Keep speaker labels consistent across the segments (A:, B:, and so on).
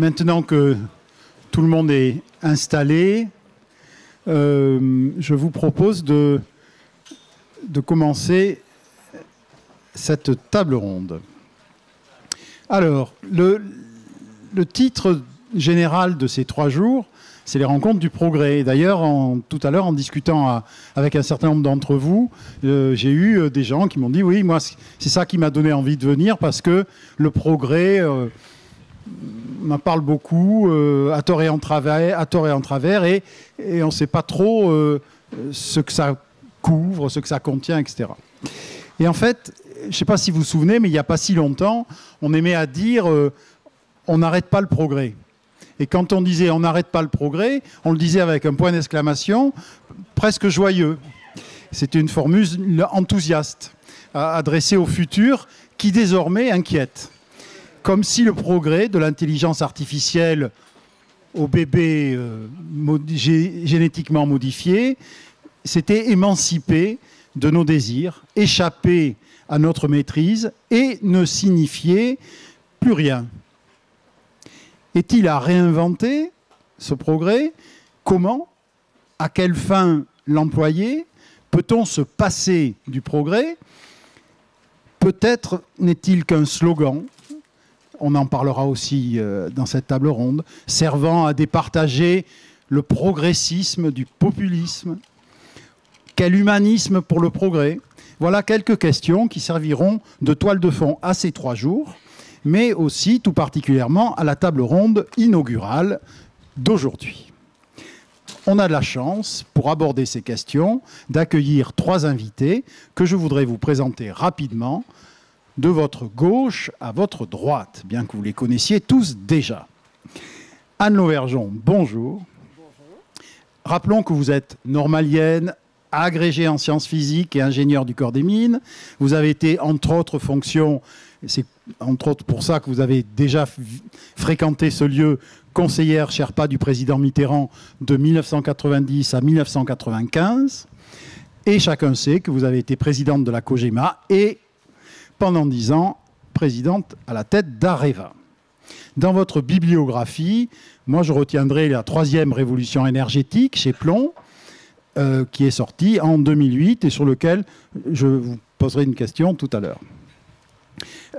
A: Maintenant que tout le monde est installé, euh, je vous propose de, de commencer cette table ronde. Alors, le, le titre général de ces trois jours, c'est les rencontres du progrès. D'ailleurs, tout à l'heure, en discutant avec un certain nombre d'entre vous, euh, j'ai eu euh, des gens qui m'ont dit oui, moi, c'est ça qui m'a donné envie de venir parce que le progrès m'en parle beaucoup, à tort et en travers, à tort et en travers, et, on ne sait pas trop ce que ça couvre, ce que ça contient, etc. Et en fait, je ne sais pas si vous vous souvenez, mais il n'y a pas si longtemps, on aimait à dire on n'arrête pas le progrès. Et quand on disait on n'arrête pas le progrès, on le disait avec un point d'exclamation presque joyeux. C'était une formule enthousiaste, adressée au futur, qui désormais inquiète. Comme si le progrès de l'intelligence artificielle au bébé euh, génétiquement modifié s'était émancipé de nos désirs, échappé à notre maîtrise et ne signifiait plus rien. Est-il à réinventer ce progrès? Comment? À quelle fin l'employer? Peut-on se passer du progrès? Peut-être n'est-il qu'un slogan, on en parlera aussi euh, dans cette table ronde, servant à départager le progressisme du populisme. Quel humanisme pour le progrès? Voilà quelques questions qui serviront de toile de fond à ces trois jours mais aussi tout particulièrement à la table ronde inaugurale d'aujourd'hui. On a de la chance, pour aborder ces questions, d'accueillir trois invités que je voudrais vous présenter rapidement, de votre gauche à votre droite, bien que vous les connaissiez tous déjà. Anne Lauvergeon, bonjour. Bonjour. Rappelons que vous êtes normalienne, agrégée en sciences physiques et ingénieure du corps des mines. Vous avez été, entre autres fonctions, c'est entre autres pour ça que vous avez déjà fréquenté ce lieu, conseillère Sherpa du président Mitterrand de 1990 à 1995. Et chacun sait que vous avez été présidente de la COGEMA et pendant dix ans, présidente à la tête d'Areva. Dans votre bibliographie, moi je retiendrai la troisième révolution énergétique chez Plomb, euh, qui est sortie en 2008 et sur lequel je vous poserai une question tout à l'heure.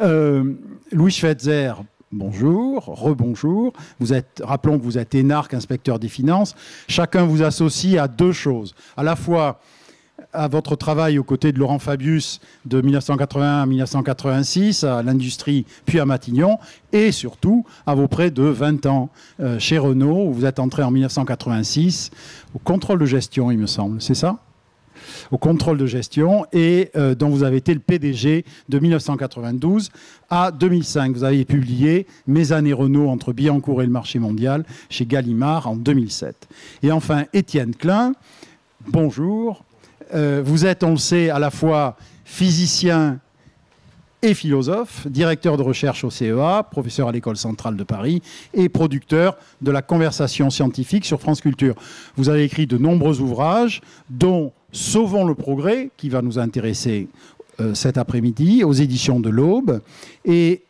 A: Euh, Louis Schweitzer, bonjour, rebonjour. Vous êtes, rappelons que vous êtes énarque, inspecteur des finances. Chacun vous associe à deux choses. À la fois à votre travail aux côtés de Laurent Fabius de 1981 à 1986 à l'industrie puis à Matignon et surtout à vos près de 20 ans euh, chez Renault où vous êtes entré en 1986 au contrôle de gestion il me semble, c'est ça? Au contrôle de gestion et euh, dont vous avez été le PDG de 1992 à 2005. Vous avez publié Mes années Renault entre Billancourt et le marché mondial chez Gallimard en 2007. Et enfin, Étienne Klein, bonjour. Euh, vous êtes, on le sait, à la fois physicien et philosophe, directeur de recherche au CEA, professeur à l'École centrale de Paris et producteur de la conversation scientifique sur France Culture. Vous avez écrit de nombreux ouvrages, dont Sauvons le progrès, qui va nous intéresser euh, cet après-midi, aux éditions de l'Aube, et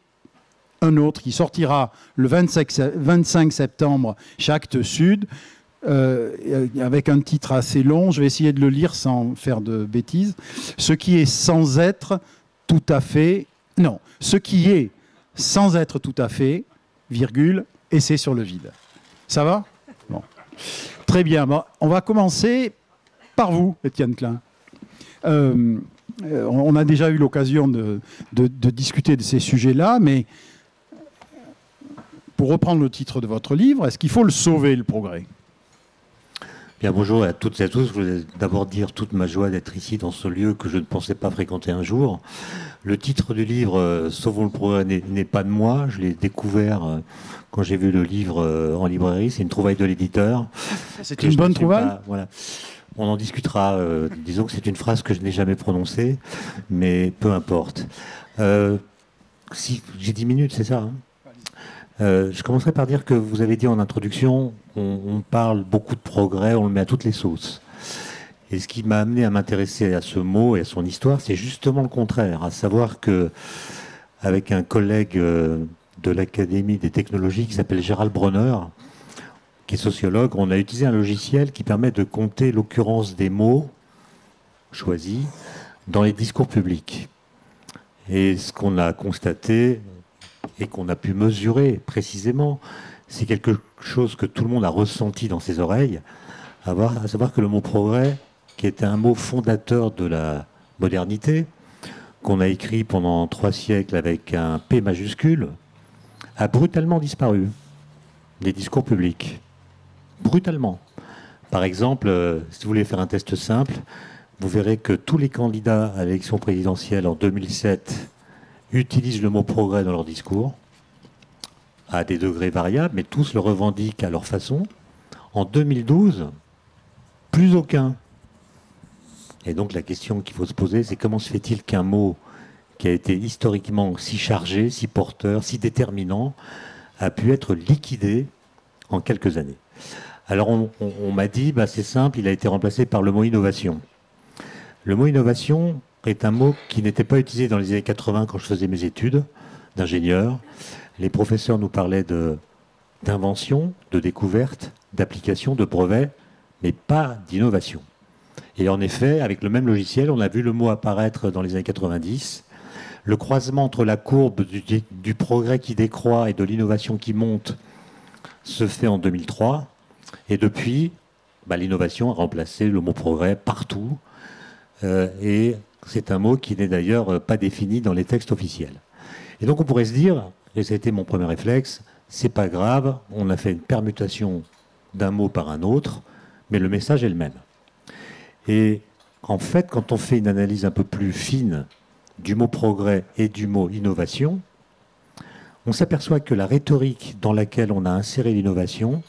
A: un autre qui sortira le 25, septembre chez Sud, euh, avec un titre assez long, je vais essayer de le lire sans faire de bêtises, ce qui est sans être tout à fait, non, ce qui est sans être tout à fait, virgule, c'est sur le vide. Ça va? Bon. Très bien, on va commencer par vous, Étienne Klein. Euh, on a déjà eu l'occasion de, discuter de ces sujets-là, mais pour reprendre le titre de votre livre, est-ce qu'il faut le sauver, le progrès?
B: Bien, bonjour à toutes et à tous. Je voulais d'abord dire toute ma joie d'être ici dans ce lieu que je ne pensais pas fréquenter un jour. Le titre du livre euh, Sauvons le progrès n'est pas de moi. Je l'ai découvert quand j'ai vu le livre en librairie. C'est une trouvaille de l'éditeur.
A: C'est une bonne trouvaille
B: Voilà. On en discutera. Euh, disons que c'est une phrase que je n'ai jamais prononcée, mais peu importe. Euh, si j'ai 10 minutes, c'est ça hein? Euh, Je commencerai par dire que vous avez dit en introduction, on, parle beaucoup de progrès, on le met à toutes les sauces. Et ce qui m'a amené à m'intéresser à ce mot et à son histoire, c'est justement le contraire, à savoir que avec un collègue de l'Académie des technologies qui s'appelle Gérald Bronner, qui est sociologue. On a utilisé un logiciel qui permet de compter l'occurrence des mots choisis dans les discours publics. Et ce qu'on a constaté et qu'on a pu mesurer précisément, c'est quelque chose que tout le monde a ressenti dans ses oreilles, à savoir que le mot progrès, qui était un mot fondateur de la modernité, qu'on a écrit pendant trois siècles avec un P majuscule, a brutalement disparu des discours publics. Brutalement. Par exemple, euh, si vous voulez faire un test simple, vous verrez que tous les candidats à l'élection présidentielle en 2007 utilisent le mot progrès dans leur discours, à des degrés variables, mais tous le revendiquent à leur façon. En 2012, plus aucun. Et donc la question qu'il faut se poser, c'est comment se fait-il qu'un mot qui a été historiquement si chargé, si porteur, si déterminant, a pu être liquidé en quelques années? Alors on, m'a dit, bah, c'est simple, il a été remplacé par le mot innovation. Le mot innovation est un mot qui n'était pas utilisé dans les années 80 quand je faisais mes études d'ingénieur. Les professeurs nous parlaient d'invention, de découverte, d'application, de brevet, mais pas d'innovation. Et en effet, avec le même logiciel, on a vu le mot apparaître dans les années 90. Le croisement entre la courbe du, progrès qui décroît et de l'innovation qui monte se fait en 2003. Et depuis, bah, l'innovation a remplacé le mot progrès partout. Euh, et c'est un mot qui n'est d'ailleurs pas défini dans les textes officiels. Et donc on pourrait se dire, et ça a été mon premier réflexe, c'est pas grave, on a fait une permutation d'un mot par un autre, mais le message est le même. Et en fait, quand on fait une analyse un peu plus fine du mot progrès et du mot innovation, on s'aperçoit que la rhétorique dans laquelle on a inséré l'innovation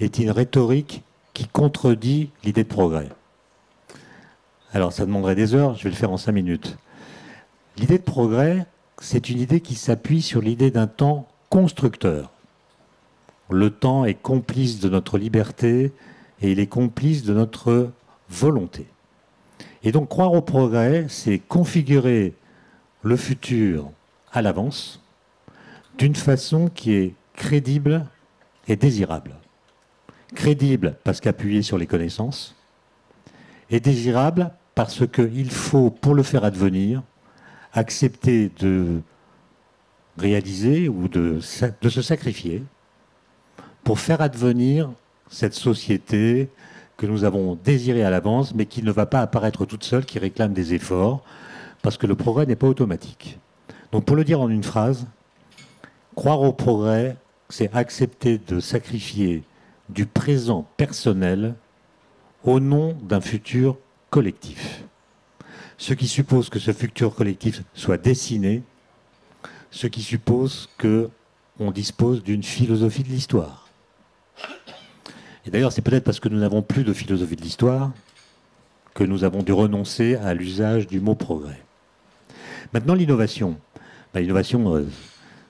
B: est une rhétorique qui contredit l'idée de progrès. Alors ça demanderait des heures, je vais le faire en cinq minutes. L'idée de progrès, c'est une idée qui s'appuie sur l'idée d'un temps constructeur. Le temps est complice de notre liberté et il est complice de notre volonté. Et donc croire au progrès, c'est configurer le futur à l'avance d'une façon qui est crédible et désirable. Crédible parce qu'appuyée sur les connaissances, et désirable parce qu'il faut, pour le faire advenir, accepter de réaliser ou de, se sacrifier pour faire advenir cette société que nous avons désirée à l'avance, mais qui ne va pas apparaître toute seule, qui réclame des efforts, parce que le progrès n'est pas automatique. Donc pour le dire en une phrase, croire au progrès, c'est accepter de sacrifier du présent personnel au nom d'un futur collectif. Ce qui suppose que ce futur collectif soit dessiné, ce qui suppose qu'on dispose d'une philosophie de l'histoire. Et d'ailleurs, c'est peut-être parce que nous n'avons plus de philosophie de l'histoire que nous avons dû renoncer à l'usage du mot progrès. Maintenant, l'innovation. Ben, l'innovation, euh,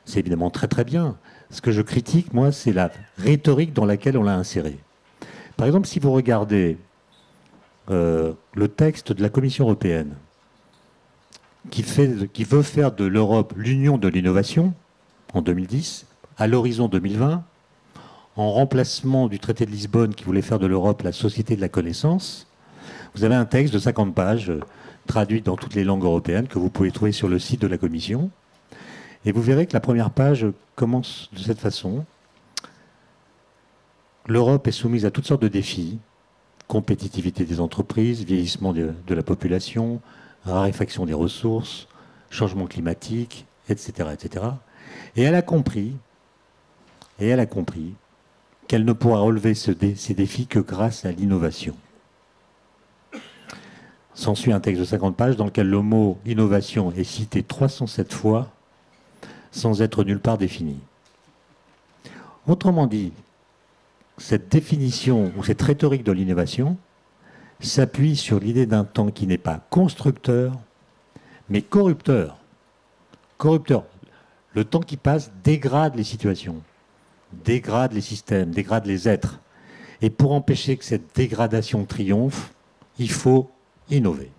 B: c'est évidemment très très bien. Ce que je critique, moi, c'est la rhétorique dans laquelle on l'a insérée. Par exemple, si vous regardez euh, le texte de la Commission européenne qui, fait, qui veut faire de l'Europe l'union de l'innovation en 2010, à l'horizon 2020, en remplacement du traité de Lisbonne qui voulait faire de l'Europe la société de la connaissance, vous avez un texte de 50 pages euh, traduit dans toutes les langues européennes que vous pouvez trouver sur le site de la Commission. Et vous verrez que la première page commence de cette façon. L'Europe est soumise à toutes sortes de défis, compétitivité des entreprises, vieillissement de, la population, raréfaction des ressources, changement climatique, etc., etc. Et elle a compris, et elle a compris qu'elle ne pourra relever ces défis que grâce à l'innovation. S'ensuit un texte de 50 pages dans lequel le mot innovation est cité 307 fois sans être nulle part défini. Autrement dit, cette définition ou cette rhétorique de l'innovation s'appuie sur l'idée d'un temps qui n'est pas constructeur, mais corrupteur. Corrupteur. Le temps qui passe dégrade les situations, dégrade les systèmes, dégrade les êtres. Et pour empêcher que cette dégradation triomphe, il faut innover.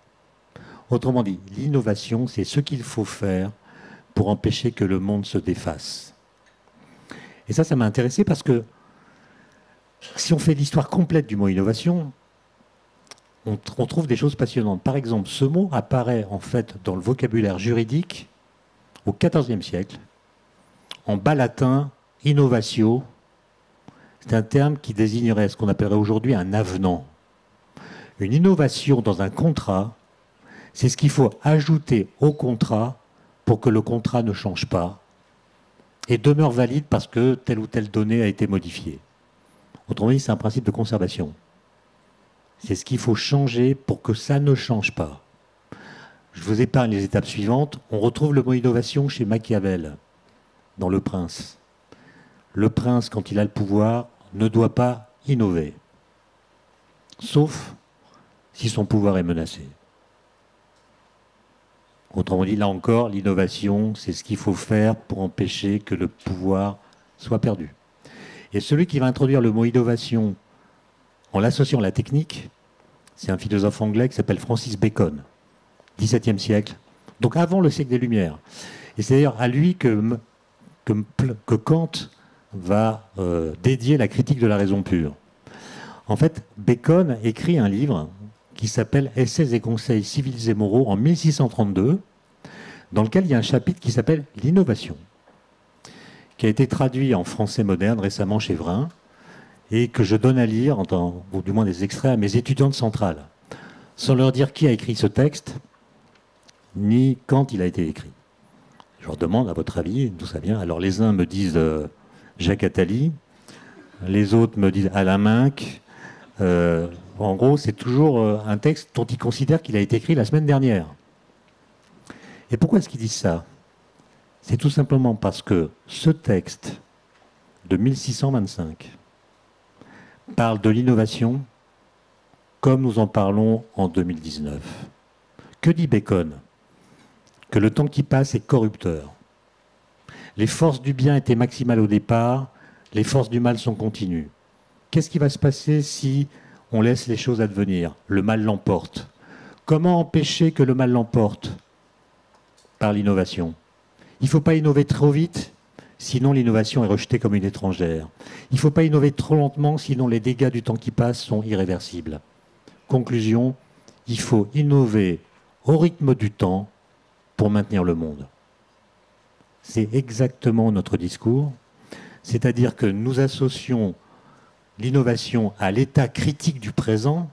B: Autrement dit, l'innovation, c'est ce qu'il faut faire pour empêcher que le monde se défasse. Et ça, ça m'a intéressé parce que si on fait l'histoire complète du mot innovation, on, trouve des choses passionnantes. Par exemple, ce mot apparaît en fait dans le vocabulaire juridique au XIVe siècle, en bas latin, innovatio. C'est un terme qui désignerait ce qu'on appellerait aujourd'hui un avenant. Une innovation dans un contrat, c'est ce qu'il faut ajouter au contrat pour que le contrat ne change pas et demeure valide parce que telle ou telle donnée a été modifiée. Autrement dit, c'est un principe de conservation. C'est ce qu'il faut changer pour que ça ne change pas. Je vous épargne les étapes suivantes. On retrouve le mot innovation chez Machiavel, dans Le Prince. Le prince, quand il a le pouvoir, ne doit pas innover, sauf si son pouvoir est menacé. Autrement dit, là encore, l'innovation, c'est ce qu'il faut faire pour empêcher que le pouvoir soit perdu. Et celui qui va introduire le mot innovation en l'associant à la technique, c'est un philosophe anglais qui s'appelle Francis Bacon, XVIIe siècle, donc avant le siècle des Lumières. Et c'est d'ailleurs à lui que, que, Kant va euh, dédier la critique de la raison pure. En fait, Bacon écrit un livre qui s'appelle Essais et conseils civils et moraux en 1632, dans lequel il y a un chapitre qui s'appelle L'innovation, qui a été traduit en français moderne récemment chez Vrin, et que je donne à lire, ou du moins des extraits, à mes étudiants de sans leur dire qui a écrit ce texte, ni quand il a été écrit. Je leur demande, à votre avis, d'où ça vient Alors les uns me disent euh, Jacques Attali, les autres me disent Alain Minck, euh, en gros, c'est toujours euh, un texte dont ils considèrent qu'il a été écrit la semaine dernière. Et pourquoi est-ce qu'ils disent ça? C'est tout simplement parce que ce texte de 1625 parle de l'innovation comme nous en parlons en 2019. Que dit Bacon? Que le temps qui passe est corrupteur. Les forces du bien étaient maximales au départ, les forces du mal sont continues. Qu'est-ce qui va se passer si on laisse les choses advenir? Le mal l'emporte. Comment empêcher que le mal l'emporte? Par l'innovation. Il ne faut pas innover trop vite, sinon l'innovation est rejetée comme une étrangère. Il ne faut pas innover trop lentement, sinon les dégâts du temps qui passe sont irréversibles. Conclusion, il faut innover au rythme du temps pour maintenir le monde. C'est exactement notre discours, c'est-à-dire que nous associons l'innovation à l'état critique du présent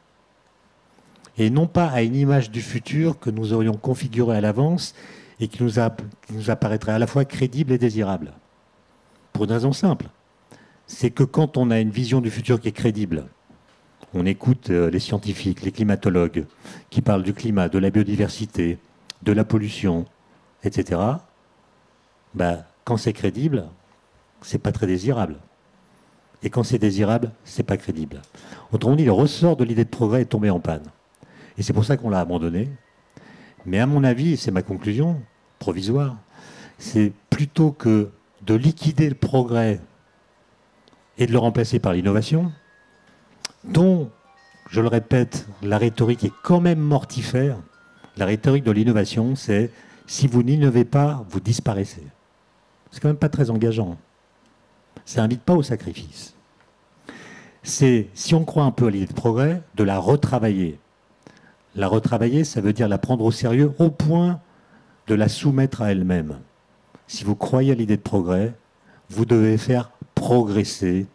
B: et non pas à une image du futur que nous aurions configurée à l'avance et qui nous, apparaîtrait à la fois crédible et désirable. Pour une raison simple, c'est que quand on a une vision du futur qui est crédible, on écoute euh, les scientifiques, les climatologues qui parlent du climat, de la biodiversité, de la pollution, etc. Bah, quand c'est crédible, c'est pas très désirable. Et quand c'est désirable, c'est pas crédible. Autrement dit, le ressort de l'idée de progrès est tombé en panne. Et c'est pour ça qu'on l'a abandonné. Mais à mon avis, c'est ma conclusion provisoire, c'est plutôt que de liquider le progrès et de le remplacer par l'innovation, dont, je le répète, la rhétorique est quand même mortifère. La rhétorique de l'innovation, c'est si vous n'innovez pas, vous disparaissez. C'est quand même pas très engageant. Ça n'invite pas au sacrifice c'est, si on croit un peu à l'idée de progrès, de la retravailler. La retravailler, ça veut dire la prendre au sérieux au point de la soumettre à elle-même. Si vous croyez à l'idée de progrès, vous devez faire progresser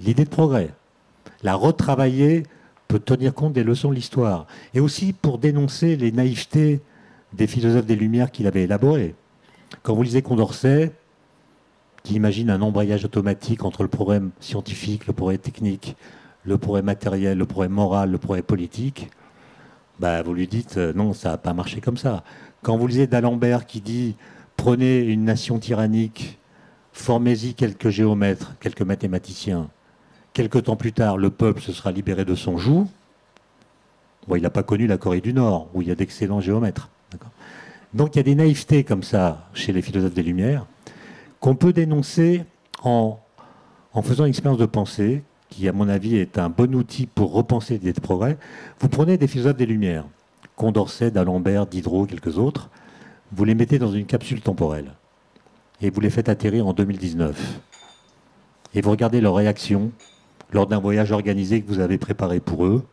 B: l'idée de progrès. La retravailler peut tenir compte des leçons de l'histoire et aussi pour dénoncer les naïvetés des philosophes des Lumières qu'il avait élaborés. Quand vous lisez Condorcet, qui imagine un embrayage automatique entre le problème scientifique, le progrès technique, le progrès matériel, le progrès moral, le progrès politique, bah, vous lui dites euh, non, ça n'a pas marché comme ça. Quand vous lisez d'Alembert qui dit prenez une nation tyrannique, formez-y quelques géomètres, quelques mathématiciens, quelque temps plus tard, le peuple se sera libéré de son joug. Bon, il n'a pas connu la Corée du Nord, où il y a d'excellents géomètres. Donc il y a des naïvetés comme ça chez les philosophes des Lumières qu'on peut dénoncer en, faisant une expérience de pensée, qui à mon avis est un bon outil pour repenser l'idée de progrès. Vous prenez des philosophes des Lumières, Condorcet, d'Alembert, Diderot, quelques autres, vous les mettez dans une capsule temporelle. et vous les faites atterrir en 2019. Et vous regardez leur réaction lors d'un voyage organisé que vous avez préparé pour eux.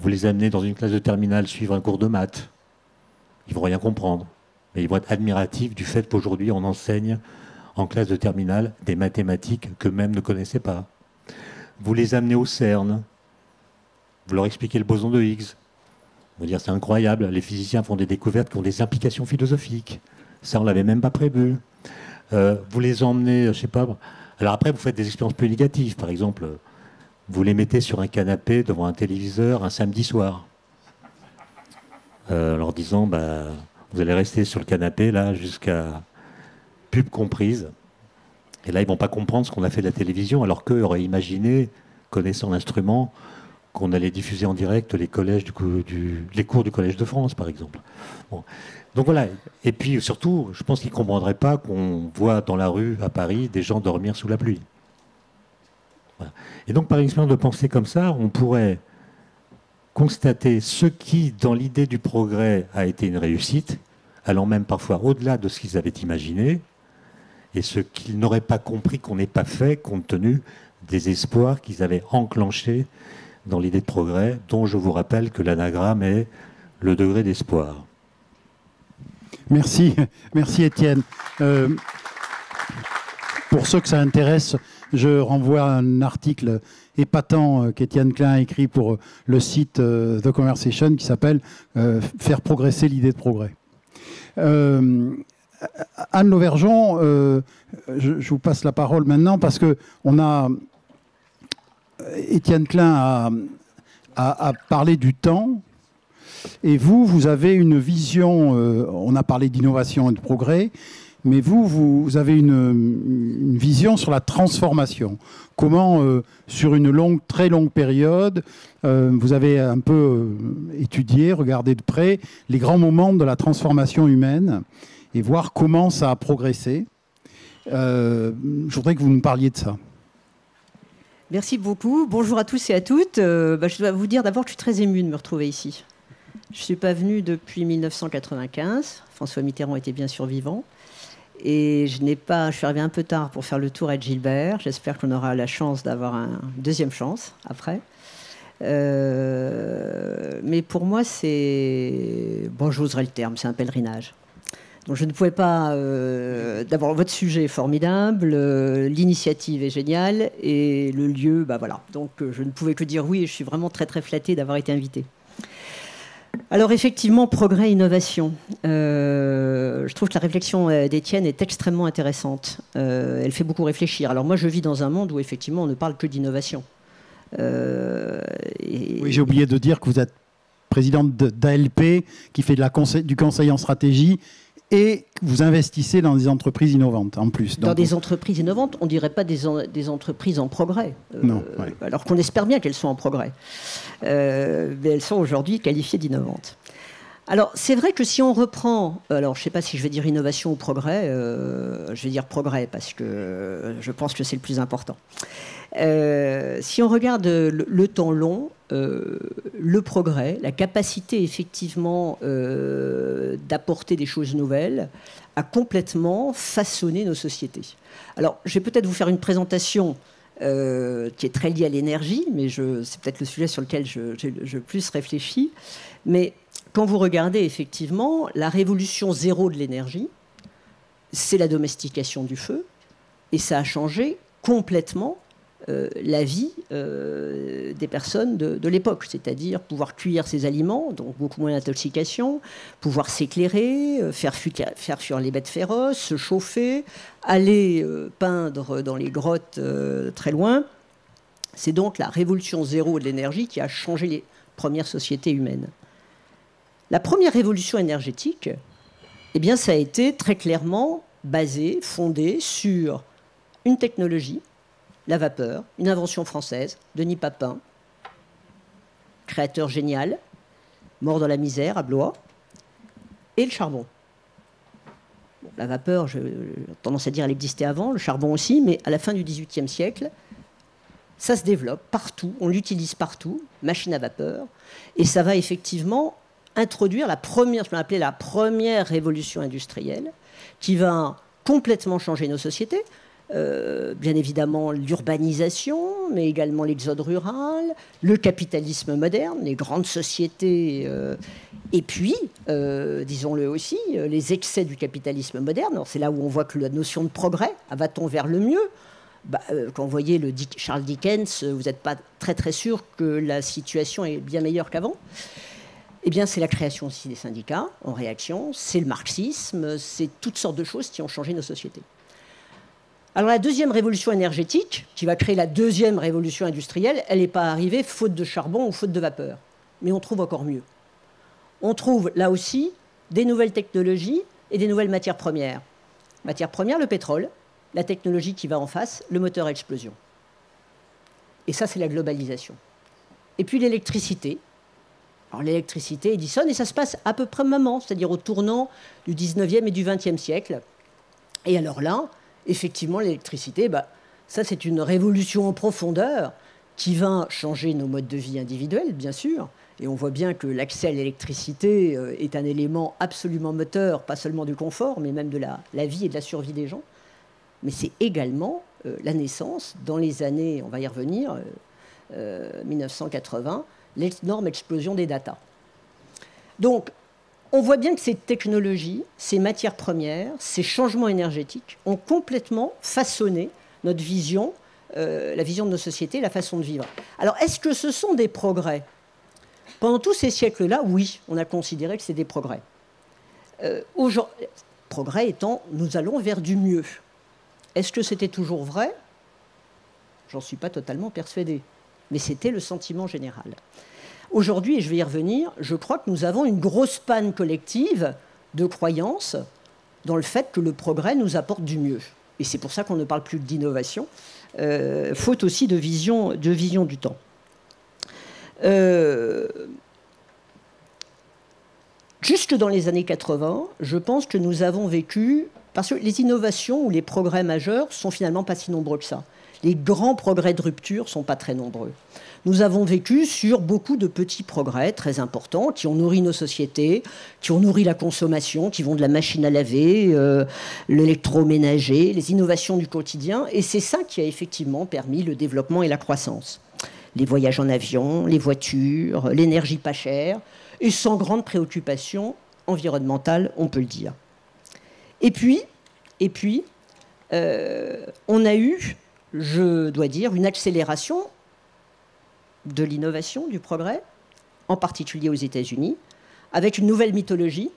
B: Vous les amenez dans une classe de terminale suivre un cours de maths. Ils vont rien comprendre. Mais ils vont être admiratifs du fait qu'aujourd'hui on enseigne en classe de terminale des mathématiques qu'eux-mêmes ne connaissaient pas. Vous les amenez au CERN. Vous leur expliquez le boson de Higgs. Vous dire c'est incroyable, les physiciens font des découvertes qui ont des implications philosophiques. Ça, on l'avait même pas prévu. Euh, vous les emmenez, je sais pas. Alors après, vous faites des expériences plus négatives. Par exemple, vous les mettez sur un canapé devant un téléviseur un samedi soir. Euh, en leur disant, bah, vous allez rester sur le canapé là jusqu'à pub comprise. Et là, ils vont pas comprendre ce qu'on a fait de la télévision, alors qu'eux auraient imaginé, connaissant l'instrument, qu'on allait diffuser en direct les, collèges du, les cours du Collège de France, par exemple. Donc voilà. Et puis surtout, je pense qu'ils ne comprendraient pas qu'on voit dans la rue à Paris des gens dormir sous la pluie. Et donc par expérience de pensée comme ça, on pourrait constater ce qui, dans l'idée du progrès, a été une réussite, allant même parfois au-delà de ce qu'ils avaient imaginé, et ce qu'ils n'auraient pas compris qu'on n'ait pas fait compte tenu des espoirs qu'ils avaient enclenchés dans l'idée de progrès, dont je vous rappelle que l'anagramme est le degré d'espoir.
A: Merci, merci Étienne. Euh, pour ceux que ça intéresse, je renvoie à un article épatant euh, qu'Étienne Klein a écrit pour euh, le site The Conversation qui s'appelle Faire progresser l'idée de progrès. Anne Lauvergeon, je, je, vous passe la parole maintenant parce que on a Étienne Klein a, parlé du temps. Et vous, vous avez une vision, euh, on a parlé d'innovation et de progrès, mais vous, vous avez une, vision sur la transformation. Comment, euh, sur une longue, très longue période, euh, vous avez un peu étudié, regardé de près les grands moments de la transformation humaine et voir comment ça a progressé. je voudrais que vous nous parliez de ça.
C: Merci beaucoup. Bonjour à tous et à toutes. Euh, bah, je dois vous dire d'abord que je suis très émue de me retrouver ici. Je ne suis pas venue depuis 1995. François Mitterrand était bien survivant. Et je n'ai pas, je suis arrivée un peu tard pour faire le tour à Gilbert. J'espère qu'on aura la chance d'avoir une deuxième chance après. Euh, mais pour moi, c'est. Bon, j'oserais le terme, c'est un pèlerinage. Donc je ne pouvais pas. Euh, d'abord, votre sujet est formidable, euh, l'initiative est géniale et le lieu, bah voilà. Donc euh, je ne pouvais que dire oui et je suis vraiment très très flattée d'avoir été invitée. Alors effectivement, progrès, innovation. je trouve que la réflexion d'Étienne est extrêmement intéressante. elle fait beaucoup réfléchir. Alors moi, je vis dans un monde où effectivement on ne parle que d'innovation.
A: Oui, j'ai oublié de dire que vous êtes présidente d'ALP qui fait du conseil en stratégie et vous investissez dans des entreprises innovantes en plus.
C: Dans des entreprises innovantes, on ne dirait pas des, des, entreprises en progrès.
A: Euh, non,
C: Alors qu'on espère bien qu'elles sont en progrès. Euh, mais elles sont aujourd'hui qualifiées d'innovantes. Alors, c'est vrai que si on reprend, alors je ne sais pas si je vais dire innovation ou progrès, euh, je vais dire progrès parce que je pense que c'est le plus important. Euh, si on regarde le, temps long, euh, le progrès, la capacité effectivement d'apporter des choses nouvelles, a complètement façonné nos sociétés. Alors, je vais peut-être vous faire une présentation qui est très liée à l'énergie, mais c'est peut-être le sujet sur lequel je, je plus réfléchis. Mais quand vous regardez effectivement la révolution zéro de l'énergie, c'est la domestication du feu, et ça a changé complètement euh, la vie euh, des personnes de, l'époque, c'est-à-dire pouvoir cuire ses aliments, donc beaucoup moins d'intoxication, pouvoir s'éclairer, euh, faire, faire, fuir les bêtes féroces, se chauffer, aller peindre dans les grottes très loin. C'est donc la révolution zéro de l'énergie qui a changé les premières sociétés humaines. La première révolution énergétique, eh bien, ça a été très clairement basé, fondé sur une technologie, la vapeur, une invention française, Denis Papin, créateur génial, mort dans la misère à Blois, et le charbon. la vapeur, j'ai tendance à dire, elle existait avant, le charbon aussi, mais à la fin du XVIIIe siècle, ça se développe partout, on l'utilise partout, machine à vapeur, et ça va effectivement introduire la première, ce qu'on appelait la première révolution industrielle, qui va complètement changé nos sociétés. Euh, bien évidemment l'urbanisation, mais également l'exode rural, le capitalisme moderne, les grandes sociétés, euh, et puis, euh, disons-le aussi, les excès du capitalisme moderne. C'est là où on voit que la notion de progrès, va-t-on vers le mieux? Bah, Quand vous voyez le Charles Dickens, vous n'êtes pas très très sûr que la situation est bien meilleure qu'avant. Eh bien, c'est la création aussi des syndicats en réaction, c'est le marxisme, c'est toutes sortes de choses qui ont changé nos sociétés. Alors la deuxième révolution énergétique, qui va créer la deuxième révolution industrielle, elle n'est pas arrivée faute de charbon ou faute de vapeur. Mais on trouve encore mieux. On trouve là aussi des nouvelles technologies et des nouvelles matières premières. Matière première, le pétrole, la technologie qui va en face, le moteur à explosion. Et ça, c'est la globalisation. Et puis l'électricité. Alors l'électricité, Edison, et ça se passe à peu près au moment, c'est-à-dire au tournant du 19e et du 20e siècle. Et alors là, effectivement, l'électricité, bah, ça c'est une révolution en profondeur qui va changer nos modes de vie individuels, bien sûr. Et on voit bien que l'accès à l'électricité euh, est un élément absolument moteur, pas seulement du confort, mais même de la, vie et de la survie des gens. Mais c'est également euh, la naissance, dans les années, on va y revenir, 1980, euh, l'énorme explosion des datas. Donc, on voit bien que ces technologies, ces matières premières, ces changements énergétiques ont complètement façonné notre vision, euh, la vision de nos sociétés, la façon de vivre. Alors, est-ce que ce sont des progrès? Pendant tous ces siècles-là, oui, on a considéré que c'est des progrès. Euh, progrès étant, nous allons vers du mieux. Est-ce que c'était toujours vrai? J'en suis pas totalement persuadé, mais c'était le sentiment général. Aujourd'hui, et je vais y revenir, je crois que nous avons une grosse panne collective de croyance dans le fait que le progrès nous apporte du mieux. Et c'est pour ça qu'on ne parle plus d'innovation, euh, faute aussi de vision, de vision du temps. Euh, jusque dans les années 80, je pense que nous avons vécu, parce que les innovations ou les progrès majeurs sont finalement pas si nombreux que ça. Les grands progrès de rupture sont pas très nombreux nous avons vécu sur beaucoup de petits progrès très importants qui ont nourri nos sociétés, qui ont nourri la consommation, qui vont de la machine à laver, euh, l'électroménager, les innovations du quotidien. Et c'est ça qui a effectivement permis le développement et la croissance. Les voyages en avion, les voitures, l'énergie pas chère, et sans grande préoccupation environnementale, on peut le dire. Et puis, et puis euh, on a eu, je dois dire, une accélération de l'innovation, du progrès, en particulier aux États-Unis, avec une nouvelle mythologie.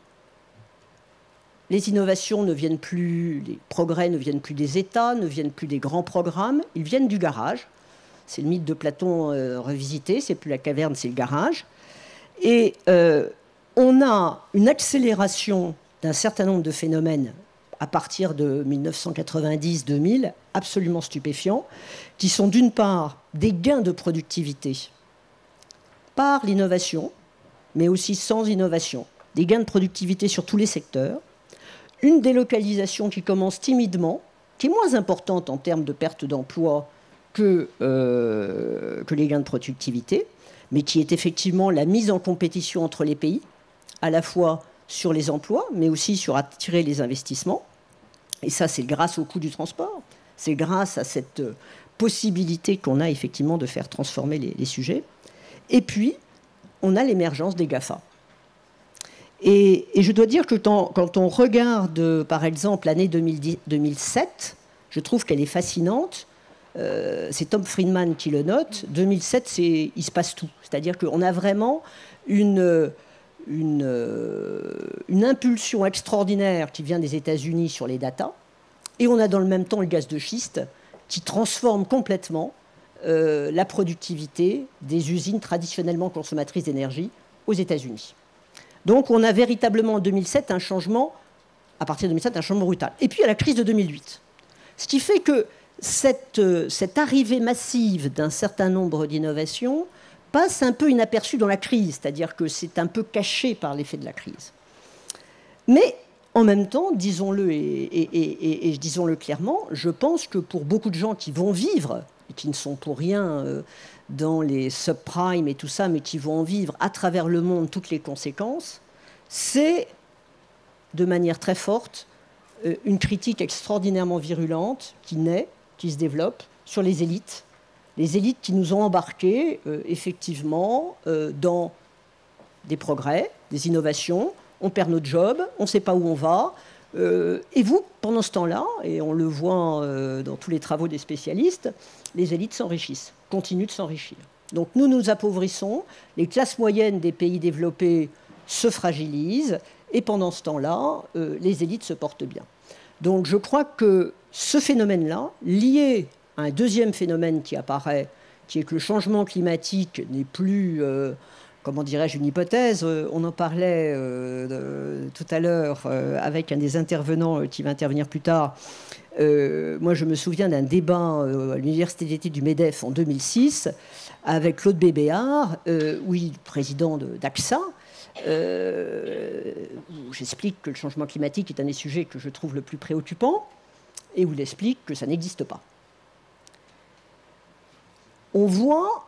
C: Les innovations ne viennent plus, les progrès ne viennent plus des États, ne viennent plus des grands programmes, ils viennent du garage. C'est le mythe de Platon euh, revisité, c'est plus la caverne, c'est le garage. Et euh, on a une accélération d'un certain nombre de phénomènes à partir de 1990-2000 absolument stupéfiants, qui sont d'une part des gains de productivité par l'innovation, mais aussi sans innovation, des gains de productivité sur tous les secteurs, une délocalisation qui commence timidement, qui est moins importante en termes de perte d'emploi que, euh, que les gains de productivité, mais qui est effectivement la mise en compétition entre les pays, à la fois sur les emplois, mais aussi sur attirer les investissements. Et ça, c'est grâce au coût du transport, c'est grâce à cette euh, possibilité qu'on a effectivement de faire transformer les, sujets. Et puis, on a l'émergence des GAFA. Et, je dois dire que quand on regarde, par exemple, l'année 2007, je trouve qu'elle est fascinante. Euh, c'est Tom Friedman qui le note. 2007, il se passe tout. C'est-à-dire qu'on a vraiment une, une, une, impulsion extraordinaire qui vient des États-Unis sur les datas. Et on a dans le même temps le gaz de schiste qui transforme complètement euh, la productivité des usines traditionnellement consommatrices d'énergie aux États-Unis. Donc on a véritablement en 2007 un changement, à partir de 2007, un changement brutal. Et puis a la crise de 2008. Ce qui fait que euh, cette arrivée massive d'un certain nombre d'innovations passe un peu inaperçue dans la crise, c'est-à-dire que c'est un peu caché par l'effet de la crise. Mais en même temps, disons-le et, disons-le clairement, je pense que pour beaucoup de gens qui vont vivre, et qui ne sont pour rien euh, dans les subprimes et tout ça, mais qui vont en vivre à travers le monde toutes les conséquences, c'est de manière très forte euh, une critique extraordinairement virulente qui naît, qui se développe sur les élites. Les élites qui nous ont embarqués, euh, effectivement, euh, dans des progrès, des innovations. On perd notre job, on ne sait pas où on va. et vous, pendant ce temps-là, et on le voit dans tous les travaux des spécialistes, les élites s'enrichissent, continuent de s'enrichir. Donc nous nous appauvrissons, les classes moyennes des pays développés se fragilisent, et pendant ce temps-là, euh, les élites se portent bien. Donc je crois que ce phénomène-là, lié un deuxième phénomène qui apparaît, qui est que le changement climatique n'est plus, euh, comment dirais-je, une hypothèse. Euh, on en parlait tout à l'heure avec un des intervenants qui va intervenir plus tard. moi, je me souviens d'un débat à l'Université d'été du MEDEF en 2006 avec Claude Bébéard, président d'AXA, euh, j'explique que le changement climatique est un des sujets que je trouve le plus préoccupant, et où il explique que ça n'existe pas. On voit,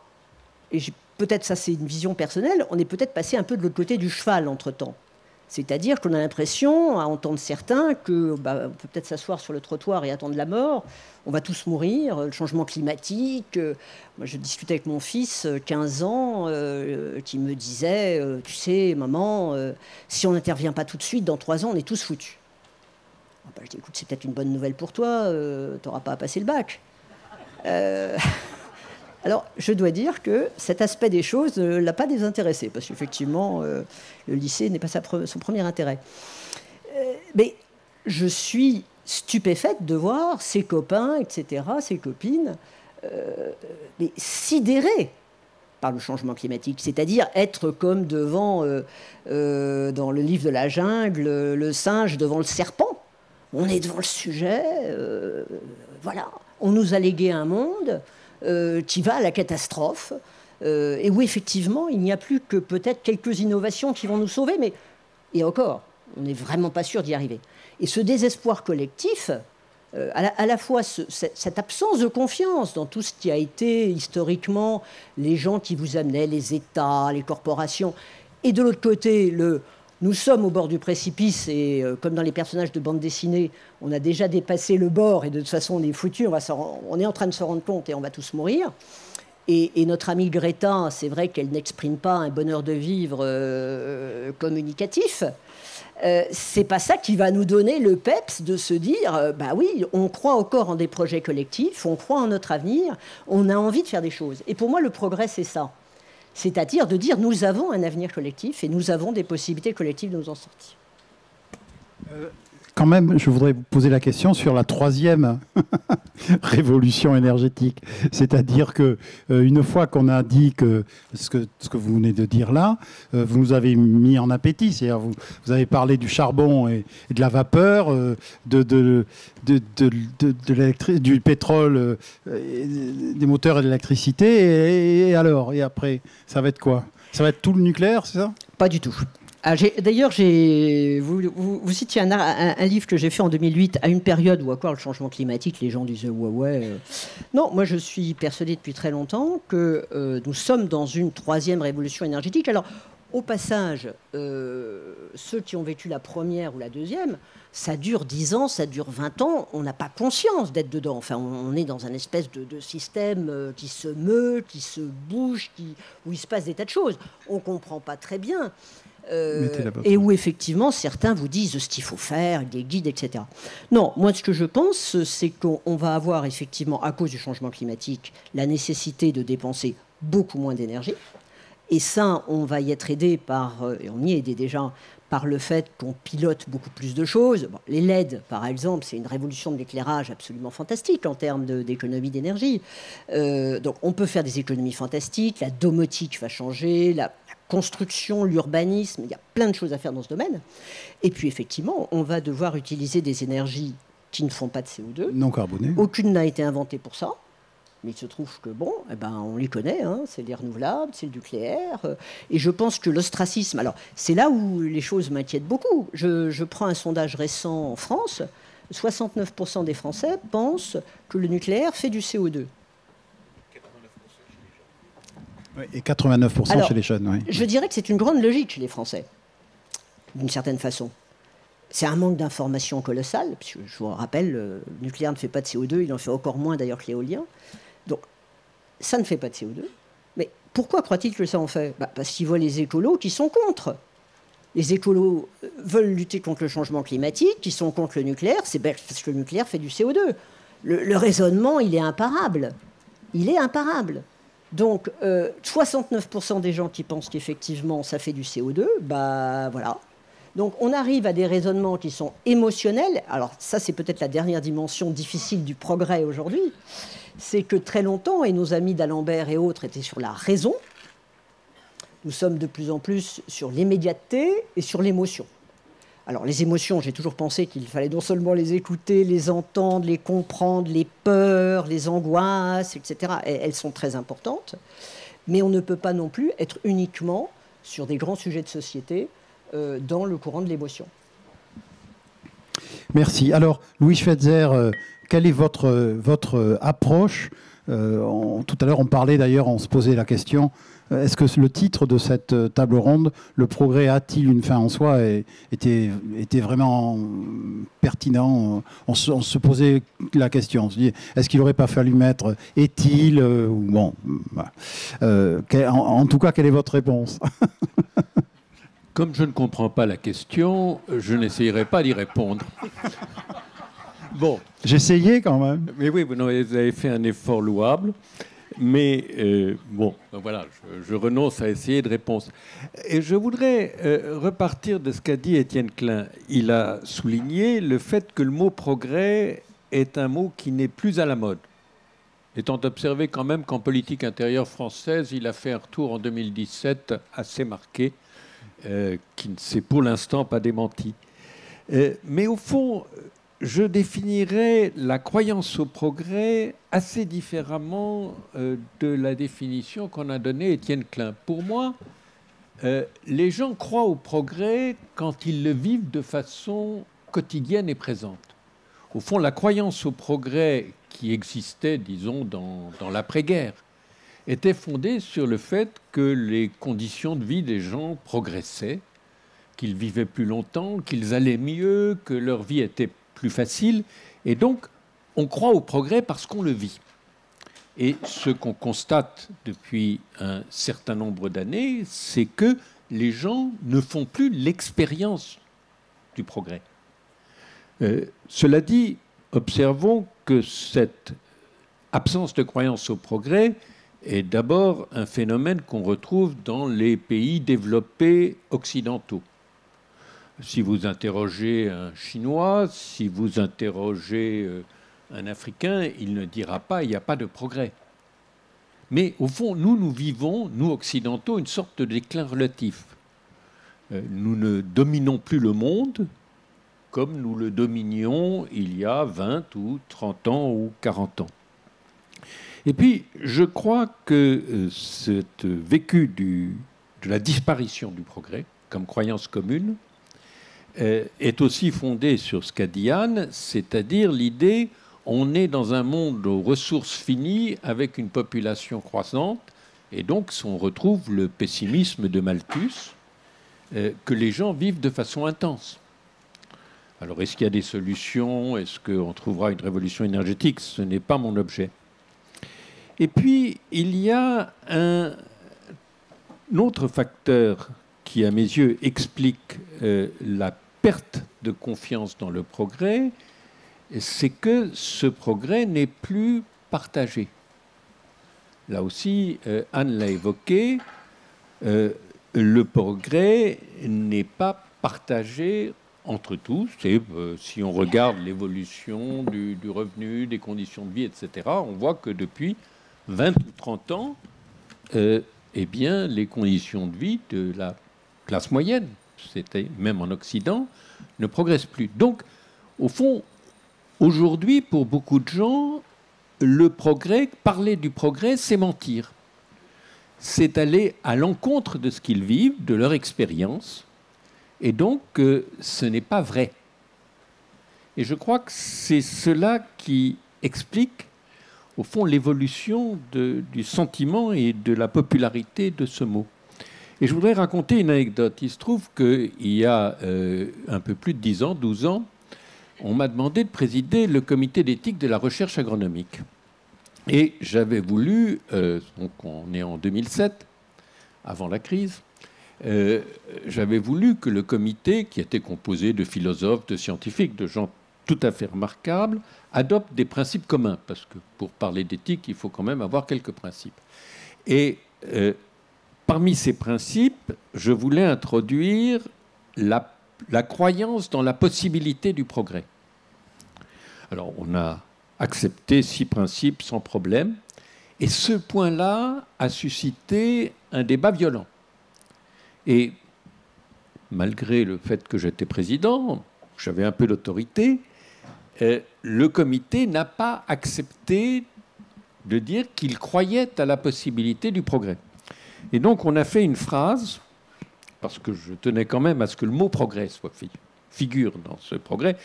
C: et peut-être ça c'est une vision personnelle, on est peut-être passé un peu de l'autre côté du cheval entre-temps. C'est-à-dire qu'on a l'impression, à entendre certains, que bah, peut peut-être s'asseoir sur le trottoir et attendre la mort. On va tous mourir, le changement climatique. Euh, moi, je discutais avec mon fils, 15 euh, ans, euh, qui me disait, tu sais, maman, si on n'intervient pas tout de suite, dans 3 ans, on est tous foutus. Ah, bah, dis, écoute, c'est peut-être une bonne nouvelle pour toi, tu n'auras pas à passer le bac. Alors, je dois dire que cet aspect des choses ne l'a pas désintéressé, parce qu'effectivement, euh, le lycée n'est pas son premier intérêt. Euh, mais je suis stupéfaite de voir ses copains, etc., ses copines, euh, sidérés par le changement climatique, c'est-à-dire être comme devant, dans le livre de la jungle, le singe devant le serpent. On est devant le sujet, voilà. On nous a légué un monde, euh, qui va à la catastrophe, euh, et où effectivement il n'y a plus que peut-être quelques innovations qui vont nous sauver, mais et encore, on n'est vraiment pas sûr d'y arriver. Et ce désespoir collectif, euh, à, la, fois cette absence de confiance dans tout ce qui a été historiquement les gens qui vous amenaient, les États, les corporations, et de l'autre côté, le nous sommes au bord du précipice et euh, comme dans les personnages de bande dessinée, on a déjà dépassé le bord et de toute façon on est foutu, on, est en train de se rendre compte et on va tous mourir. Et, notre amie Greta, c'est vrai qu'elle n'exprime pas un bonheur de vivre euh, communicatif. Euh, c'est pas ça qui va nous donner le peps de se dire euh, bah oui, on croit encore en des projets collectifs, on croit en notre avenir, on a envie de faire des choses. Et pour moi, le progrès, c'est ça c'est-à-dire de dire nous avons un avenir collectif et nous avons des possibilités collectives de nous en sortir.
A: Euh, quand même, je voudrais vous poser la question sur la troisième révolution énergétique. C'est-à-dire que euh, une fois qu'on a dit ce, que vous venez de dire là, euh, vous nous avez mis en appétit. C'est-à-dire vous, vous avez parlé du charbon et, de la vapeur, de, du pétrole, des moteurs et de l'électricité. et alors? Et après, ça va être quoi? Ça va être tout le nucléaire, c'est ça?
C: Pas du tout. Ah, d'ailleurs, vous, citiez un, livre que j'ai fait en 2008 à une période où encore le changement climatique, les gens disaient ouais ouais. Euh. Non, moi je suis persuadé depuis très longtemps que euh, nous sommes dans une troisième révolution énergétique. Alors, au passage, euh, ceux qui ont vécu la première ou la deuxième, ça dure 10 ans, ça dure 20 ans, on n'a pas conscience d'être dedans. Enfin, on, est dans un espèce de, de, système qui se meut, qui se bouge, qui, où il se passe des tas de choses. On ne comprend pas très bien. Euh, et où effectivement certains vous disent ce qu'il faut faire, des guides, etc. Non, moi ce que je pense, c'est qu'on va avoir effectivement, à cause du changement climatique, la nécessité de dépenser beaucoup moins d'énergie. Et ça, on va y être aidé par, euh, et on y est aidé déjà, par le fait qu'on pilote beaucoup plus de choses. les LED, par exemple, c'est une révolution de l'éclairage absolument fantastique en termes d'économie d'énergie. Euh, donc on peut faire des économies fantastiques, la domotique va changer, la, construction, l'urbanisme, il y a plein de choses à faire dans ce domaine. Et puis effectivement, on va devoir utiliser des énergies qui ne font pas de CO2.
A: Non carbonées.
C: Aucune n'a été inventée pour ça. Mais il se trouve que, bon, eh ben, on les connaît, hein. c'est les renouvelables, c'est le nucléaire. et je pense que l'ostracisme, alors c'est là où les choses m'inquiètent beaucoup. Je, je, prends un sondage récent en France, 69% des Français pensent que le nucléaire fait du CO2.
A: Et 89% chez les jeunes. Oui.
C: Je dirais que c'est une grande logique chez les Français, d'une certaine façon. c'est un manque d'information colossal, puisque je vous rappelle, le nucléaire ne fait pas de CO2, il en fait encore moins d'ailleurs que l'éolien. Donc, ça ne fait pas de CO2. Mais pourquoi croit-il que ça en fait? Bah, Parce qu'il voit les écolos qui sont contre. Les écolos euh, veulent lutter contre le changement climatique, qui sont contre le nucléaire, c'est parce que le nucléaire fait du CO2. Le, raisonnement, il est imparable. Il est imparable. Donc, 69% euh, des gens qui pensent qu'effectivement ça fait du CO2, bah voilà, donc on arrive à des raisonnements qui sont émotionnels. Alors ça, c'est peut-être la dernière dimension difficile du progrès aujourd'hui. C'est que très longtemps, et nos amis d'Alembert et autres étaient sur la raison, nous sommes de plus en plus sur l'immédiateté et sur l'émotion. Alors les émotions, j'ai toujours pensé qu'il fallait non seulement les écouter, les entendre, les comprendre, les peurs, les angoisses, etc. elles sont très importantes. Mais on ne peut pas non plus être uniquement sur des grands sujets de société euh, dans le courant de l'émotion.
A: Merci. Alors, Louis Schweitzer, euh, quelle est votre, votre approche? Euh, Tout à l'heure, on parlait d'ailleurs, on se posait la question est-ce que le titre de cette table ronde, Le progrès a-t-il une fin en soi, était, était vraiment pertinent on se, posait la question. On se dit est-ce qu'il n'aurait pas fallu mettre est-il Bon. en, tout cas, quelle est votre réponse?
D: Comme je ne comprends pas la question, je n'essayerai pas d'y répondre.
A: Bon. J'essayais quand même.
D: Mais oui, vous avez fait un effort louable. Mais euh, bon, ben voilà, je, renonce à essayer de réponse. Et je voudrais euh, repartir de ce qu'a dit Étienne Klein. Il a souligné le fait que le mot progrès est un mot qui n'est plus à la mode. Étant observé quand même qu'en politique intérieure française, il a fait un retour en 2017 assez marqué euh, qui ne s'est pour l'instant pas démenti. Mais au fond, je définirais la croyance au progrès assez différemment euh, de la définition qu'on a donnée Étienne Klein. Pour moi, les gens croient au progrès quand ils le vivent de façon quotidienne et présente. Au fond, la croyance au progrès qui existait, disons, dans, dans l'après-guerre, était fondée sur le fait que les conditions de vie des gens progressaient, qu'ils vivaient plus longtemps, qu'ils allaient mieux, que leur vie était plus facile. Et donc, on croit au progrès parce qu'on le vit. Et ce qu'on constate depuis un certain nombre d'années, c'est que les gens ne font plus l'expérience du progrès. Euh, cela dit, observons que cette absence de croyance au progrès est d'abord un phénomène qu'on retrouve dans les pays développés occidentaux. Si vous interrogez un Chinois, si vous interrogez euh, un Africain, il ne dira pas il n'y a pas de progrès. Mais au fond, nous, nous vivons, nous occidentaux, une sorte de déclin relatif. Euh, nous ne dominons plus le monde comme nous le dominions il y a 20 ou 30 ans ou 40 ans. Et puis, je crois que euh, ce vécu de la disparition du progrès comme croyance commune est aussi fondé sur ce qu'a dit Anne, c'est-à-dire l'idée on est dans un monde aux ressources finies avec une population croissante, et donc on retrouve le pessimisme de Malthus, euh, que les gens vivent de façon intense. Alors est-ce qu'il y a des solutions? Est-ce qu'on trouvera une révolution énergétique? Ce n'est pas mon objet. Et puis, il y a un, autre facteur qui, à mes yeux, explique euh, la perte de confiance dans le progrès, c'est que ce progrès n'est plus partagé. Là aussi, euh, Anne l'a évoqué, euh, le progrès n'est pas partagé entre tous. Et si on regarde l'évolution du, du, revenu, des conditions de vie, etc., on voit que depuis 20 ou 30 ans, euh, eh bien, les conditions de vie de la classe moyenne, c'était même en Occident, ne progressent plus. Donc, au fond, aujourd'hui, pour beaucoup de gens, le progrès, parler du progrès, c'est mentir. C'est aller à l'encontre de ce qu'ils vivent, de leur expérience, et donc euh, ce n'est pas vrai. Et je crois que c'est cela qui explique au fond, l'évolution du sentiment et de la popularité de ce mot. Et je voudrais raconter une anecdote. Il se trouve qu'il y a euh, un peu plus de 10 ans, 12 ans, on m'a demandé de présider le comité d'éthique de la recherche agronomique. Et j'avais voulu, euh, donc on est en 2007, avant la crise, euh, j'avais voulu que le comité, qui était composé de philosophes, de scientifiques, de gens tout à fait remarquables, adopte des principes communs, parce que pour parler d'éthique, il faut quand même avoir quelques principes. Et parmi ces principes, je voulais introduire la, croyance dans la possibilité du progrès. Alors, on a accepté six principes sans problème. Et ce point-là a suscité un débat violent. Et malgré le fait que j'étais président, j'avais un peu d'autorité, euh, le comité n'a pas accepté de dire qu'il croyait à la possibilité du progrès. Et donc on a fait une phrase, parce que je tenais quand même à ce que le mot progrès soit figure dans ce progrès,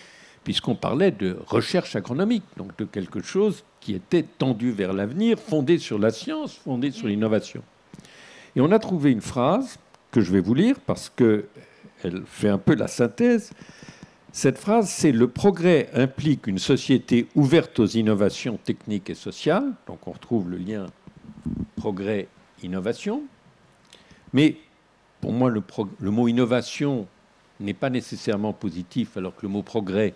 D: puisqu'on parlait de recherche agronomique, donc de quelque chose qui était tendu vers l'avenir, fondé sur la science, fondé sur l'innovation. Et on a trouvé une phrase que je vais vous lire parce qu'elle fait un peu la synthèse. Cette phrase, c'est Le progrès implique une société ouverte aux innovations techniques et sociales. Donc on retrouve le lien progrès-innovation. Mais pour moi, le mot innovation n'est pas nécessairement positif, alors que le mot progrès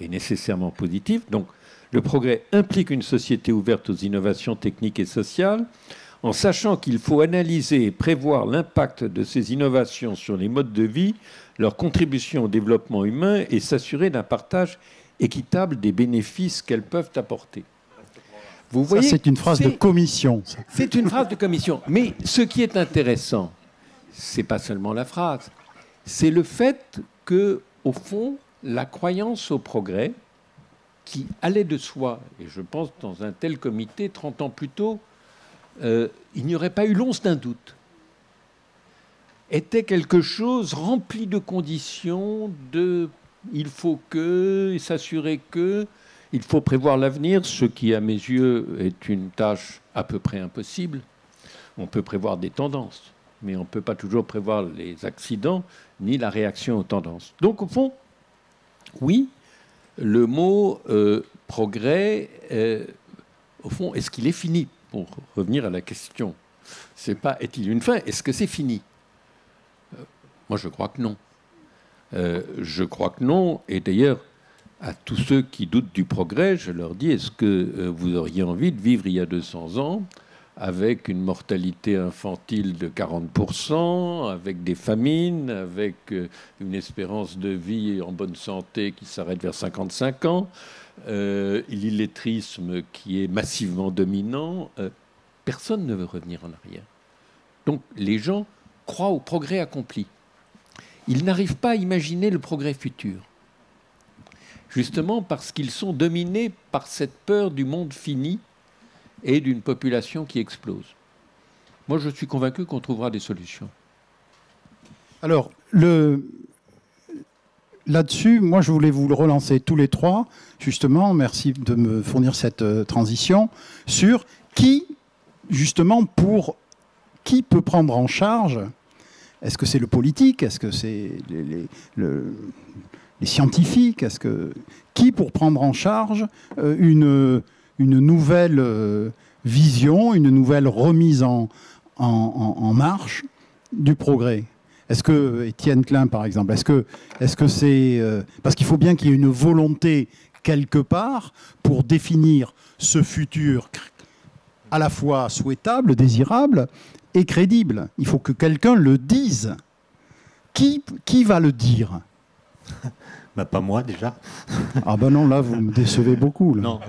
D: est nécessairement positif. Donc le progrès implique une société ouverte aux innovations techniques et sociales, en sachant qu'il faut analyser et prévoir l'impact de ces innovations sur les modes de vie, leur contribution au développement humain et s'assurer d'un partage équitable des bénéfices qu'elles peuvent apporter.
A: Vous voyez, c'est une phrase de commission.
D: C'est une phrase de commission. Mais ce qui est intéressant, c'est pas seulement la phrase, c'est le fait que, au fond, la croyance au progrès, qui allait de soi, et je pense dans un tel comité, 30 ans plus tôt, euh, il n'y aurait pas eu l'once d'un doute, était quelque chose rempli de conditions, de il faut que, s'assurer que, il faut prévoir l'avenir, ce qui à mes yeux est une tâche à peu près impossible. On peut prévoir des tendances, mais on ne peut pas toujours prévoir les accidents ni la réaction aux tendances. Donc au fond, oui, le mot euh, progrès, euh, au fond, est-ce qu'il est fini? Pour revenir à la question, c'est pas est-il une fin? Est-ce que c'est fini? Euh, Moi, je crois que non. je crois que non. Et d'ailleurs, à tous ceux qui doutent du progrès, je leur dis est-ce que vous auriez envie de vivre il y a 200 ans avec une mortalité infantile de 40%, avec des famines, avec euh, une espérance de vie en bonne santé qui s'arrête vers 55 ans, euh, l'illettrisme qui est massivement dominant. Euh, personne ne veut revenir en arrière. Donc les gens croient au progrès accompli. Ils n'arrivent pas à imaginer le progrès futur. Justement parce qu'ils sont dominés par cette peur du monde fini et d'une population qui explose. Moi, je suis convaincu qu'on trouvera des solutions.
A: Alors, le... là-dessus, moi, je voulais vous le relancer tous les trois, justement, merci de me fournir cette euh, transition, sur qui, justement, pour qui peut prendre en charge Est-ce que c'est le politique? Est-ce que c'est les, scientifiques Est-ce qui pour prendre en charge euh, une nouvelle euh, vision, une nouvelle remise en, marche du progrès? Est-ce que Étienne Klein, par exemple, est-ce que c'est euh, parce qu'il faut bien qu'il y ait une volonté quelque part pour définir ce futur à la fois souhaitable, désirable et crédible. Il faut que quelqu'un le dise. Qui va le dire?
B: bah, Pas moi déjà.
A: ah ben non, là, vous me décevez beaucoup. Là.
B: Non,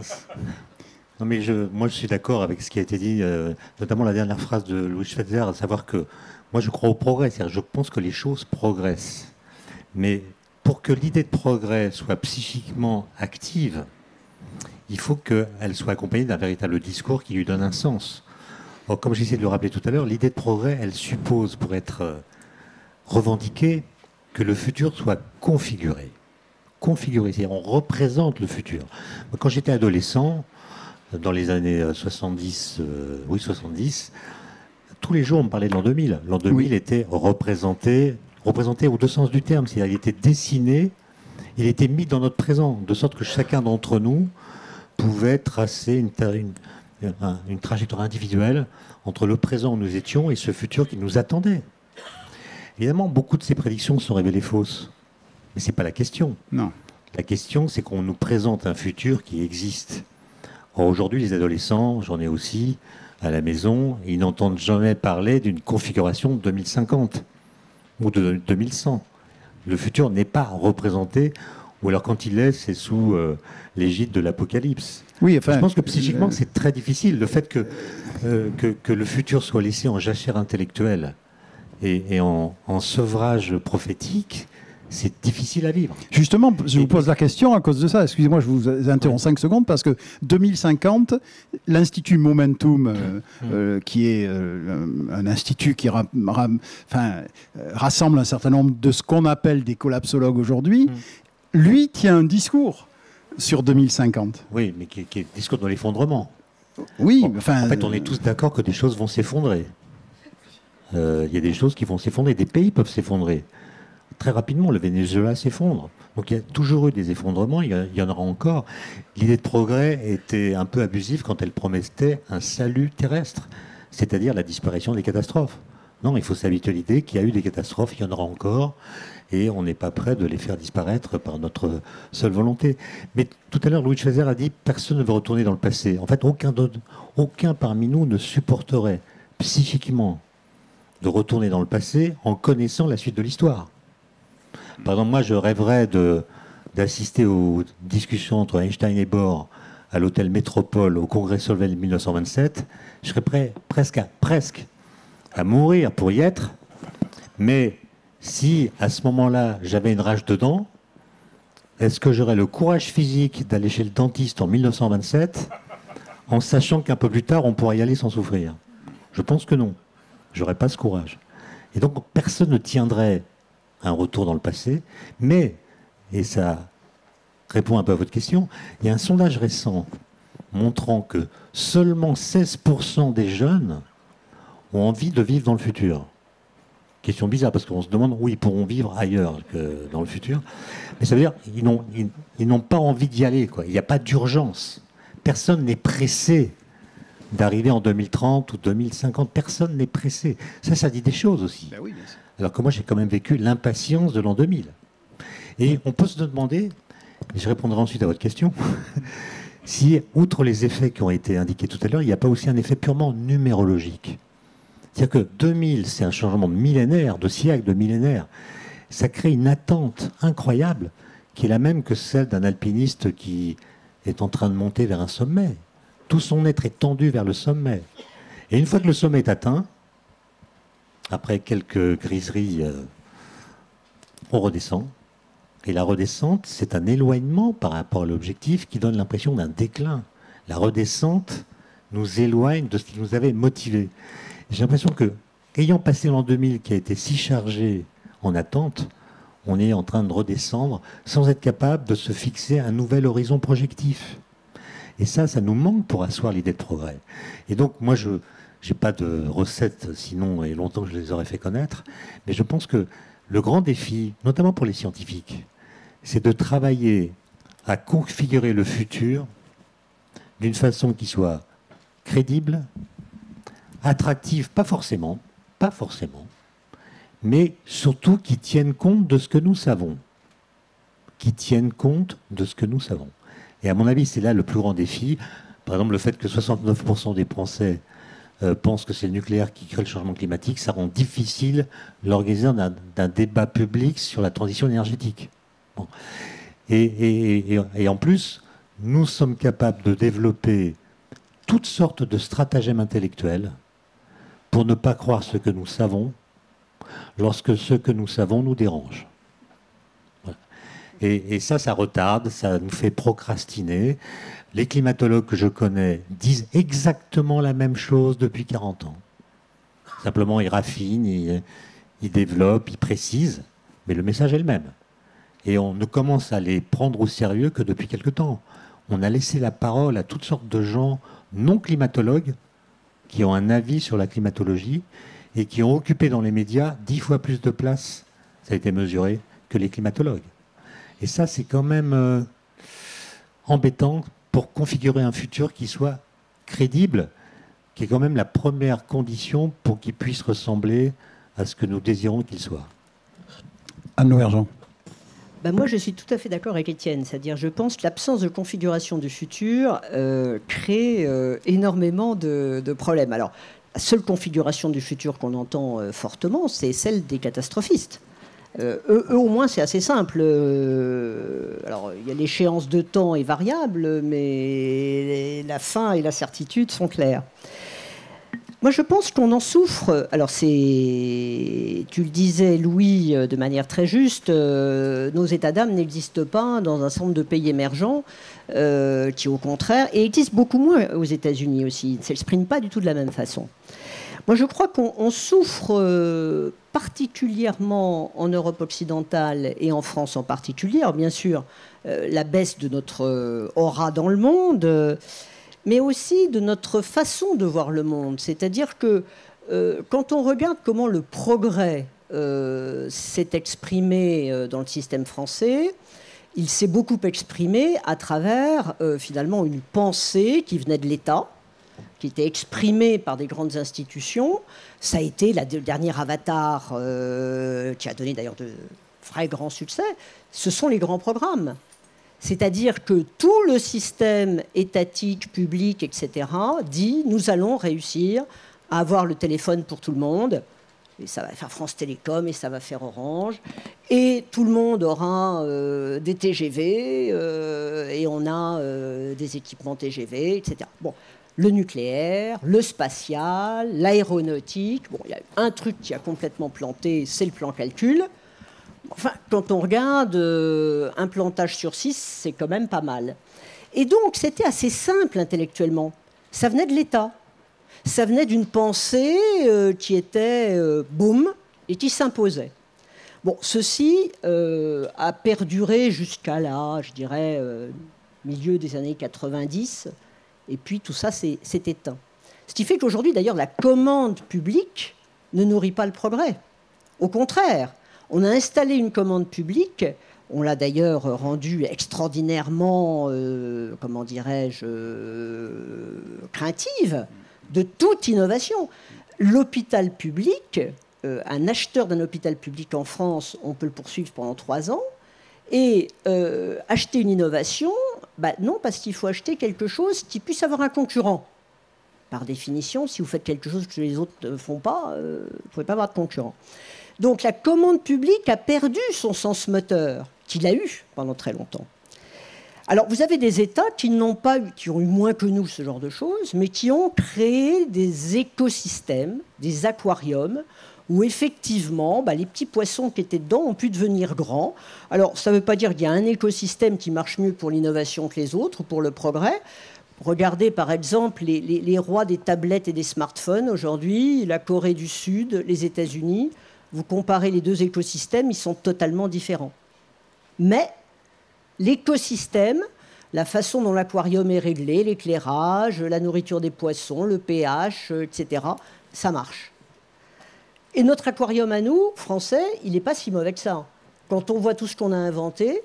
B: non, mais je, moi, je suis d'accord avec ce qui a été dit, euh, notamment la dernière phrase de Louis Schweitzer, à savoir que moi, je crois au progrès. je pense que les choses progressent. Mais pour que l'idée de progrès soit psychiquement active, il faut qu'elle soit accompagnée d'un véritable discours qui lui donne un sens. comme j'essaie de le rappeler tout à l'heure, l'idée de progrès, elle suppose, pour être euh, revendiquée, que le futur soit configuré. Configuré, c'est-à-dire on représente le futur. Quand j'étais adolescent, dans les années 70, euh, euh, oui 70, tous les jours, on me parlait de l'an 2000. L'an 2000 était représenté, représenté au deux sens du terme. C'est-à-dire, il était dessiné, il était mis dans notre présent, de sorte que chacun d'entre nous pouvait tracer une, une trajectoire individuelle entre le présent où nous étions et ce futur qui nous attendait. Évidemment, beaucoup de ces prédictions sont révélées fausses. Mais ce n'est pas la question.
A: Non.
B: La question, c'est qu'on nous présente un futur qui existe. aujourd'hui, les adolescents, j'en ai aussi à la maison, ils n'entendent jamais parler d'une configuration de 2050 ou de 2100. Le futur n'est pas représenté, ou alors quand il est, c'est sous euh, l'égide de l'apocalypse.
A: Oui, enfin,
B: Je pense que psychiquement, c'est très difficile. Le fait que, euh, que, le futur soit laissé en jachère intellectuelle et, en, en, sevrage prophétique, c'est difficile à vivre.
A: Justement, je vous pose la question à cause de ça. Excusez-moi, je vous interromps 5 secondes parce que 2050, l'Institut Momentum, euh, mmh. euh, qui est euh, un institut qui rassemble un certain nombre de ce qu'on appelle des collapsologues aujourd'hui, mmh. lui tient un discours sur 2050.
B: Oui, mais qui, est un discours de l'effondrement.
A: Oui, enfin.
B: En fait, on est tous d'accord que des choses vont s'effondrer. Il y a des choses qui vont s'effondrer, des pays peuvent s'effondrer très rapidement, le Venezuela s'effondre. Donc il y a toujours eu des effondrements, il y, en aura encore. L'idée de progrès était un peu abusive quand elle promettait un salut terrestre, c'est-à-dire la disparition des catastrophes. Non, il faut s'habituer à l'idée qu'il y a eu des catastrophes, il y en aura encore, et on n'est pas prêt de les faire disparaître par notre seule volonté. Mais tout à l'heure, Louis Chazer a dit personne ne veut retourner dans le passé. En fait, aucun, aucun parmi nous ne supporterait psychiquement de retourner dans le passé en connaissant la suite de l'histoire. Par exemple, moi, je rêverais d'assister aux discussions entre Einstein et Bohr à l'hôtel Métropole au congrès Solvay 1927. Je serais prêt presque à, presque à mourir pour y être. Mais si à ce moment-là j'avais une rage de dents, est-ce que j'aurais le courage physique d'aller chez le dentiste en 1927 en sachant qu'un peu plus tard on pourrait y aller sans souffrir? Je pense que non. J'aurais pas ce courage. Et donc personne ne tiendrait un retour dans le passé, mais, et ça répond un peu à votre question, il y a un sondage récent montrant que seulement 16% des jeunes ont envie de vivre dans le futur. Question bizarre parce qu'on se demande où ils pourront vivre ailleurs que dans le futur. Mais ça veut dire qu'ils n'ont, pas envie d'y aller. Il n'y a pas d'urgence. Personne n'est pressé d'arriver en 2030 ou 2050. Personne n'est pressé. Ça, ça dit des choses aussi. Ben oui. Alors que moi, j'ai quand même vécu l'impatience de l'an 2000. Et on peut se demander, et je répondrai ensuite à votre question, si, outre les effets qui ont été indiqués tout à l'heure, il n'y a pas aussi un effet purement numérologique. C'est-à-dire que 2000, c'est un changement de millénaire, de siècle, de millénaire. Ça crée une attente incroyable qui est la même que celle d'un alpiniste qui est en train de monter vers un sommet. Tout son être est tendu vers le sommet. Et une fois que le sommet est atteint, après quelques griseries, euh, on redescend. Et la redescente, c'est un éloignement par rapport à l'objectif qui donne l'impression d'un déclin. La redescente nous éloigne de ce qui nous avait motivés. J'ai l'impression que, ayant passé l'an 2000 qui a été si chargé en attente, on est en train de redescendre sans être capable de se fixer un nouvel horizon projectif. Et ça, ça nous manque pour asseoir l'idée de progrès. Et donc, moi, je, j'ai pas de recettes, sinon, et longtemps que je les aurais fait connaître. Mais je pense que le grand défi, notamment pour les scientifiques, c'est de travailler à configurer le futur d'une façon qui soit crédible, attractive, pas forcément, pas forcément, mais surtout qui tienne compte de ce que nous savons. Qui tienne compte de ce que nous savons. Et à mon avis, c'est là le plus grand défi. Par exemple, le fait que 69% des Français euh, pense que c'est le nucléaire qui crée le changement climatique, ça rend difficile l'organisation d'un débat public sur la transition énergétique. Et, en plus, nous sommes capables de développer toutes sortes de stratagèmes intellectuels pour ne pas croire ce que nous savons lorsque ce que nous savons nous dérange. Et, ça, ça retarde, ça nous fait procrastiner. Les climatologues que je connais disent exactement la même chose depuis 40 ans. Simplement, ils raffinent, ils, développent, ils précisent, mais le message est le même. Et on ne commence à les prendre au sérieux que depuis quelque temps. On a laissé la parole à toutes sortes de gens non climatologues qui ont un avis sur la climatologie et qui ont occupé dans les médias dix fois plus de place, ça a été mesuré, que les climatologues. Et ça, c'est quand même euh, embêtant pour configurer un futur qui soit crédible, qui est quand même la première condition pour qu'il puisse ressembler à ce que nous désirons qu'il soit.
A: Anne Louergeant.
C: Ben moi, je suis tout à fait d'accord avec Étienne. C'est-à-dire, je pense que l'absence de configuration du futur euh, crée euh, énormément de, de, problèmes. Alors, la seule configuration du futur qu'on entend euh, fortement, c'est celle des catastrophistes. Euh, eux, au moins, c'est assez simple. Euh, alors, il y a l'échéance de temps est variable, mais la fin et la certitude sont claires. Moi, je pense qu'on en souffre. Alors, c'est, tu le disais, Louis, euh, de manière très juste, nos états d'âme n'existent pas dans un certain de pays émergents, qui, au contraire, existent beaucoup moins aux États-Unis aussi. Ils ne s'expriment pas du tout de la même façon. Moi, je crois qu'on souffre euh, particulièrement en Europe occidentale et en France en particulier. Bien sûr, euh, la baisse de notre euh, aura dans le monde mais aussi de notre façon de voir le monde. C'est-à-dire que quand on regarde comment le progrès s'est exprimé dans le système français, il s'est beaucoup exprimé à travers finalement une pensée qui venait de l'État, qui était exprimée par des grandes institutions. Ça a été le dernier avatar euh, qui a donné d'ailleurs de vrais grands succès. Ce sont les grands programmes. C'est-à-dire que tout le système étatique, public, etc., dit nous allons réussir à avoir le téléphone pour tout le monde. Et ça va faire France Télécom et ça va faire Orange. Et tout le monde aura euh, des TGV euh, et on a des équipements TGV, etc. Bon, le nucléaire, le spatial, l'aéronautique. Bon, il y a un truc qui a complètement planté, c'est le plan calcul. Enfin, quand on regarde euh, un plantage sur six, c'est quand même pas mal. Et donc, c'était assez simple intellectuellement. Ça venait de l'État. Ça venait d'une pensée euh, qui était euh, boum et qui s'imposait. Bon, ceci euh, a perduré jusqu'à là, je dirais, milieu des années 90, et puis tout ça s'est éteint. Ce qui fait qu'aujourd'hui, d'ailleurs, la commande publique ne nourrit pas le progrès. Au contraire, on a installé une commande publique, on l'a d'ailleurs rendue extraordinairement, euh, comment dirais-je, euh, craintive de toute innovation. L'hôpital public, euh, un acheteur d'un hôpital public en France, on peut le poursuivre pendant trois ans. Et euh, acheter une innovation, bah non, parce qu'il faut acheter quelque chose qui puisse avoir un concurrent. Par définition, si vous faites quelque chose que les autres ne font pas, euh, vous ne pouvez pas avoir de concurrent. Donc la commande publique a perdu son sens moteur, qu'il a eu pendant très longtemps. Alors vous avez des États qui n'ont pas qui ont eu moins que nous ce genre de choses, mais qui ont créé des écosystèmes, des aquariums, où effectivement, bah, les petits poissons qui étaient dedans ont pu devenir grands. Alors, ça ne veut pas dire qu'il y a un écosystème qui marche mieux pour l'innovation que les autres, pour le progrès. Regardez par exemple les, les, les rois des tablettes et des smartphones aujourd'hui, la Corée du Sud, les États-Unis. Vous comparez les deux écosystèmes, ils sont totalement différents. Mais l'écosystème, la façon dont l'aquarium est réglé, l'éclairage, la nourriture des poissons, le pH, etc., ça marche. Et notre aquarium à nous, français, il n'est pas si mauvais que ça. Quand on voit tout ce qu'on a inventé,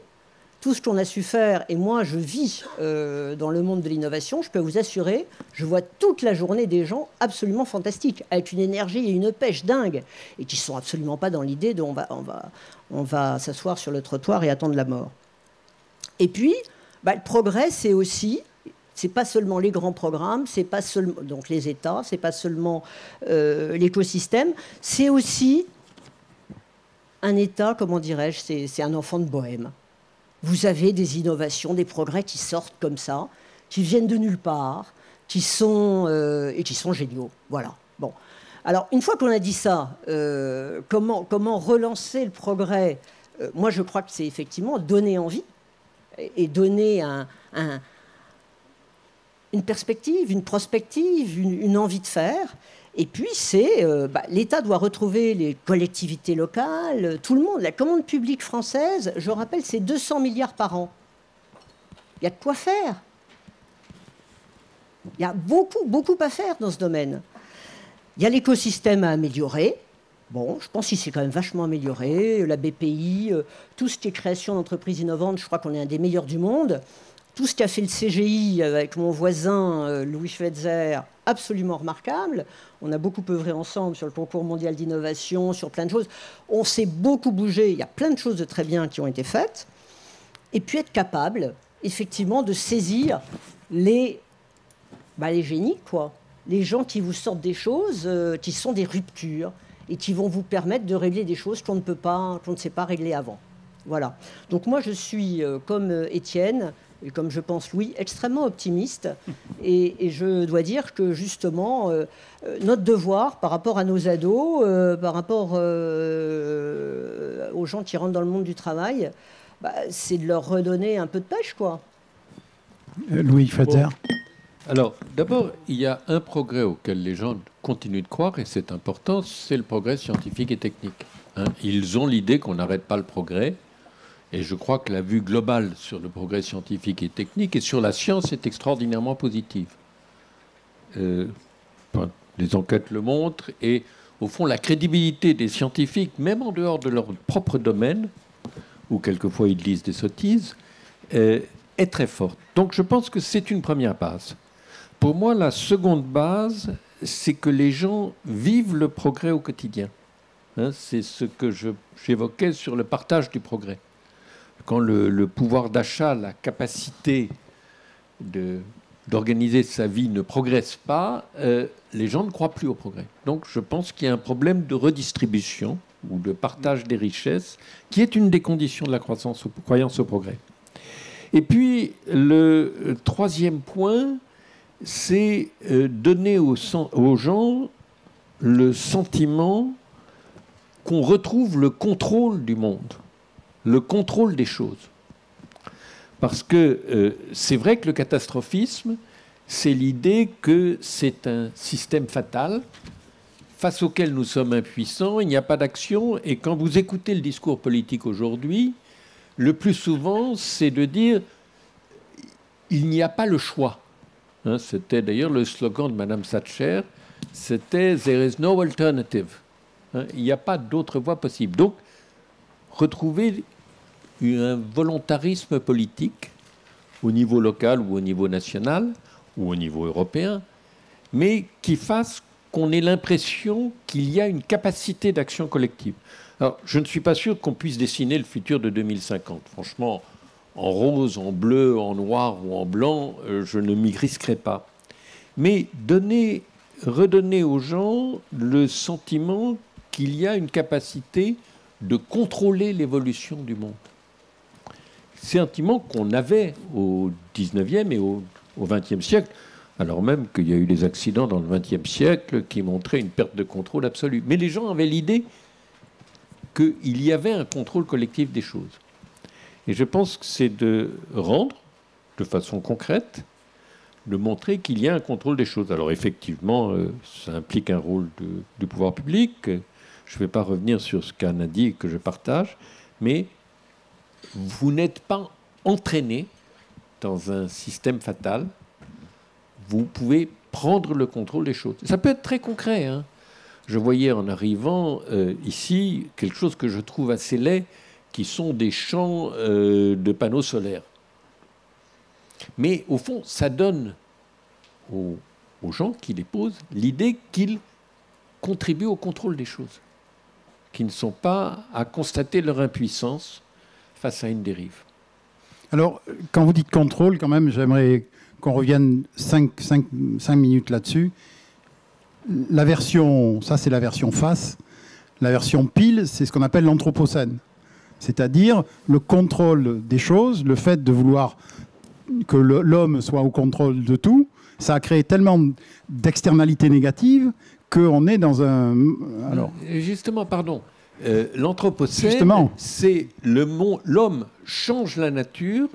C: tout ce qu'on a su faire, et moi je vis euh, dans le monde de l'innovation, je peux vous assurer, je vois toute la journée des gens absolument fantastiques, avec une énergie et une pêche dingue, et qui ne sont absolument pas dans l'idée de on va, s'asseoir sur le trottoir et attendre la mort. Et puis, bah, le progrès, c'est aussi c'est pas seulement les grands programmes, c'est pas seulement donc les États, c'est pas seulement euh, l'écosystème, c'est aussi un État, comment dirais-je, c'est un enfant de bohème. Vous avez des innovations, des progrès qui sortent comme ça, qui viennent de nulle part, qui sont euh, et qui sont géniaux. Voilà. Bon. Alors une fois qu'on a dit ça, euh, comment comment relancer le progrès? Moi, je crois que c'est effectivement donner envie et donner un, un une perspective, une prospective, une, envie de faire. Et puis, c'est euh, bah, l'État doit retrouver les collectivités locales, tout le monde. La commande publique française, je rappelle, c'est 200 milliards par an. Il y a de quoi faire. Il y a beaucoup, beaucoup à faire dans ce domaine. Il y a l'écosystème à améliorer. Bon, je pense qu'il s'est quand même vachement amélioré. La BPI, euh, tout ce qui est création d'entreprises innovantes, je crois qu'on est un des meilleurs du monde. Tout ce qu'a fait le CGI avec mon voisin euh, Louis Schweitzer, absolument remarquable. On a beaucoup œuvré ensemble sur le concours mondial d'innovation, sur plein de choses. On s'est beaucoup bougé. Il y a plein de choses de très bien qui ont été faites. Et puis être capable, effectivement, de saisir les, bah, les génies, quoi. Les gens qui vous sortent des choses, euh, qui sont des ruptures et qui vont vous permettre de régler des choses qu'on ne peut pas, qu'on ne sait pas régler avant. Voilà. Donc moi, je suis, euh, comme Étienne, et comme je pense Louis, extrêmement optimiste. Et, je dois dire que justement, euh, notre devoir par rapport à nos ados, par rapport aux gens qui rentrent dans le monde du travail, bah, c'est de leur redonner un peu de pêche, quoi.
A: Louis Fetzer.
D: Alors, d'abord, il y a un progrès auquel les gens continuent de croire, et c'est important, c'est le progrès scientifique et technique. Hein. Ils ont l'idée qu'on n'arrête pas le progrès, et je crois que la vue globale sur le progrès scientifique et technique et sur la science est extraordinairement positive. Euh, les enquêtes le montrent, et au fond, la crédibilité des scientifiques, même en dehors de leur propre domaine, où quelquefois ils lisent des sottises, euh, est très forte. Donc je pense que c'est une première base. Pour moi, la seconde base, c'est que les gens vivent le progrès au quotidien. Hein, c'est ce que j'évoquais sur le partage du progrès. Quand le, pouvoir d'achat, la capacité d'organiser sa vie ne progresse pas, euh, les gens ne croient plus au progrès. Donc je pense qu'il y a un problème de redistribution ou de partage des richesses qui est une des conditions de la croissance, croyance au progrès. Et puis le troisième point, c'est euh, donner aux, gens le sentiment qu'on retrouve le contrôle du monde, le contrôle des choses. Parce que euh, c'est vrai que le catastrophisme, c'est l'idée que c'est un système fatal face auquel nous sommes impuissants, il n'y a pas d'action, et quand vous écoutez le discours politique aujourd'hui, le plus souvent, c'est de dire il n'y a pas le choix. Hein, c'était d'ailleurs le slogan de Madame Thatcher, c'était There is no alternative. Hein, il n'y a pas d'autre voie possible. Donc, retrouver un volontarisme politique au niveau local ou au niveau national ou au niveau européen, mais qui fasse qu'on ait l'impression qu'il y a une capacité d'action collective. Alors, je ne suis pas sûr qu'on puisse dessiner le futur de 2050. Franchement, en rose, en bleu, en noir ou en blanc, euh, je ne m'y risquerai pas. Mais donner, redonner aux gens le sentiment qu'il y a une capacité de contrôler l'évolution du monde. Sentiment qu'on avait au 19e et au, au 20e siècle, alors même qu'il y a eu des accidents dans le 20e siècle qui montraient une perte de contrôle absolue. Mais les gens avaient l'idée qu'il y avait un contrôle collectif des choses. Et je pense que c'est de rendre de façon concrète, de montrer qu'il y a un contrôle des choses. Alors effectivement, euh, ça implique un rôle du pouvoir public. Je ne vais pas revenir sur ce qu'Anne a dit et que je partage, mais vous n'êtes pas entraîné dans un système fatal. Vous pouvez prendre le contrôle des choses. Ça peut être très concret. Hein. Je voyais en arrivant euh, ici quelque chose que je trouve assez laid qui sont des champs euh, de panneaux solaires. Mais au fond, ça donne aux, gens qui les posent l'idée qu'ils contribuent au contrôle des choses, qu'ils ne sont pas à constater leur impuissance face à une dérive.
A: Alors, quand vous dites contrôle, quand même, j'aimerais qu'on revienne 5 minutes là-dessus. La version, ça c'est la version face. La version pile, c'est ce qu'on appelle l'anthropocène c'est-à-dire le contrôle des choses, le fait de vouloir que l'homme soit au contrôle de tout, ça a créé tellement d'externalités négatives qu'on est dans un...
D: Alors... Justement, pardon, euh, l'anthropocène, c'est l'homme change la nature,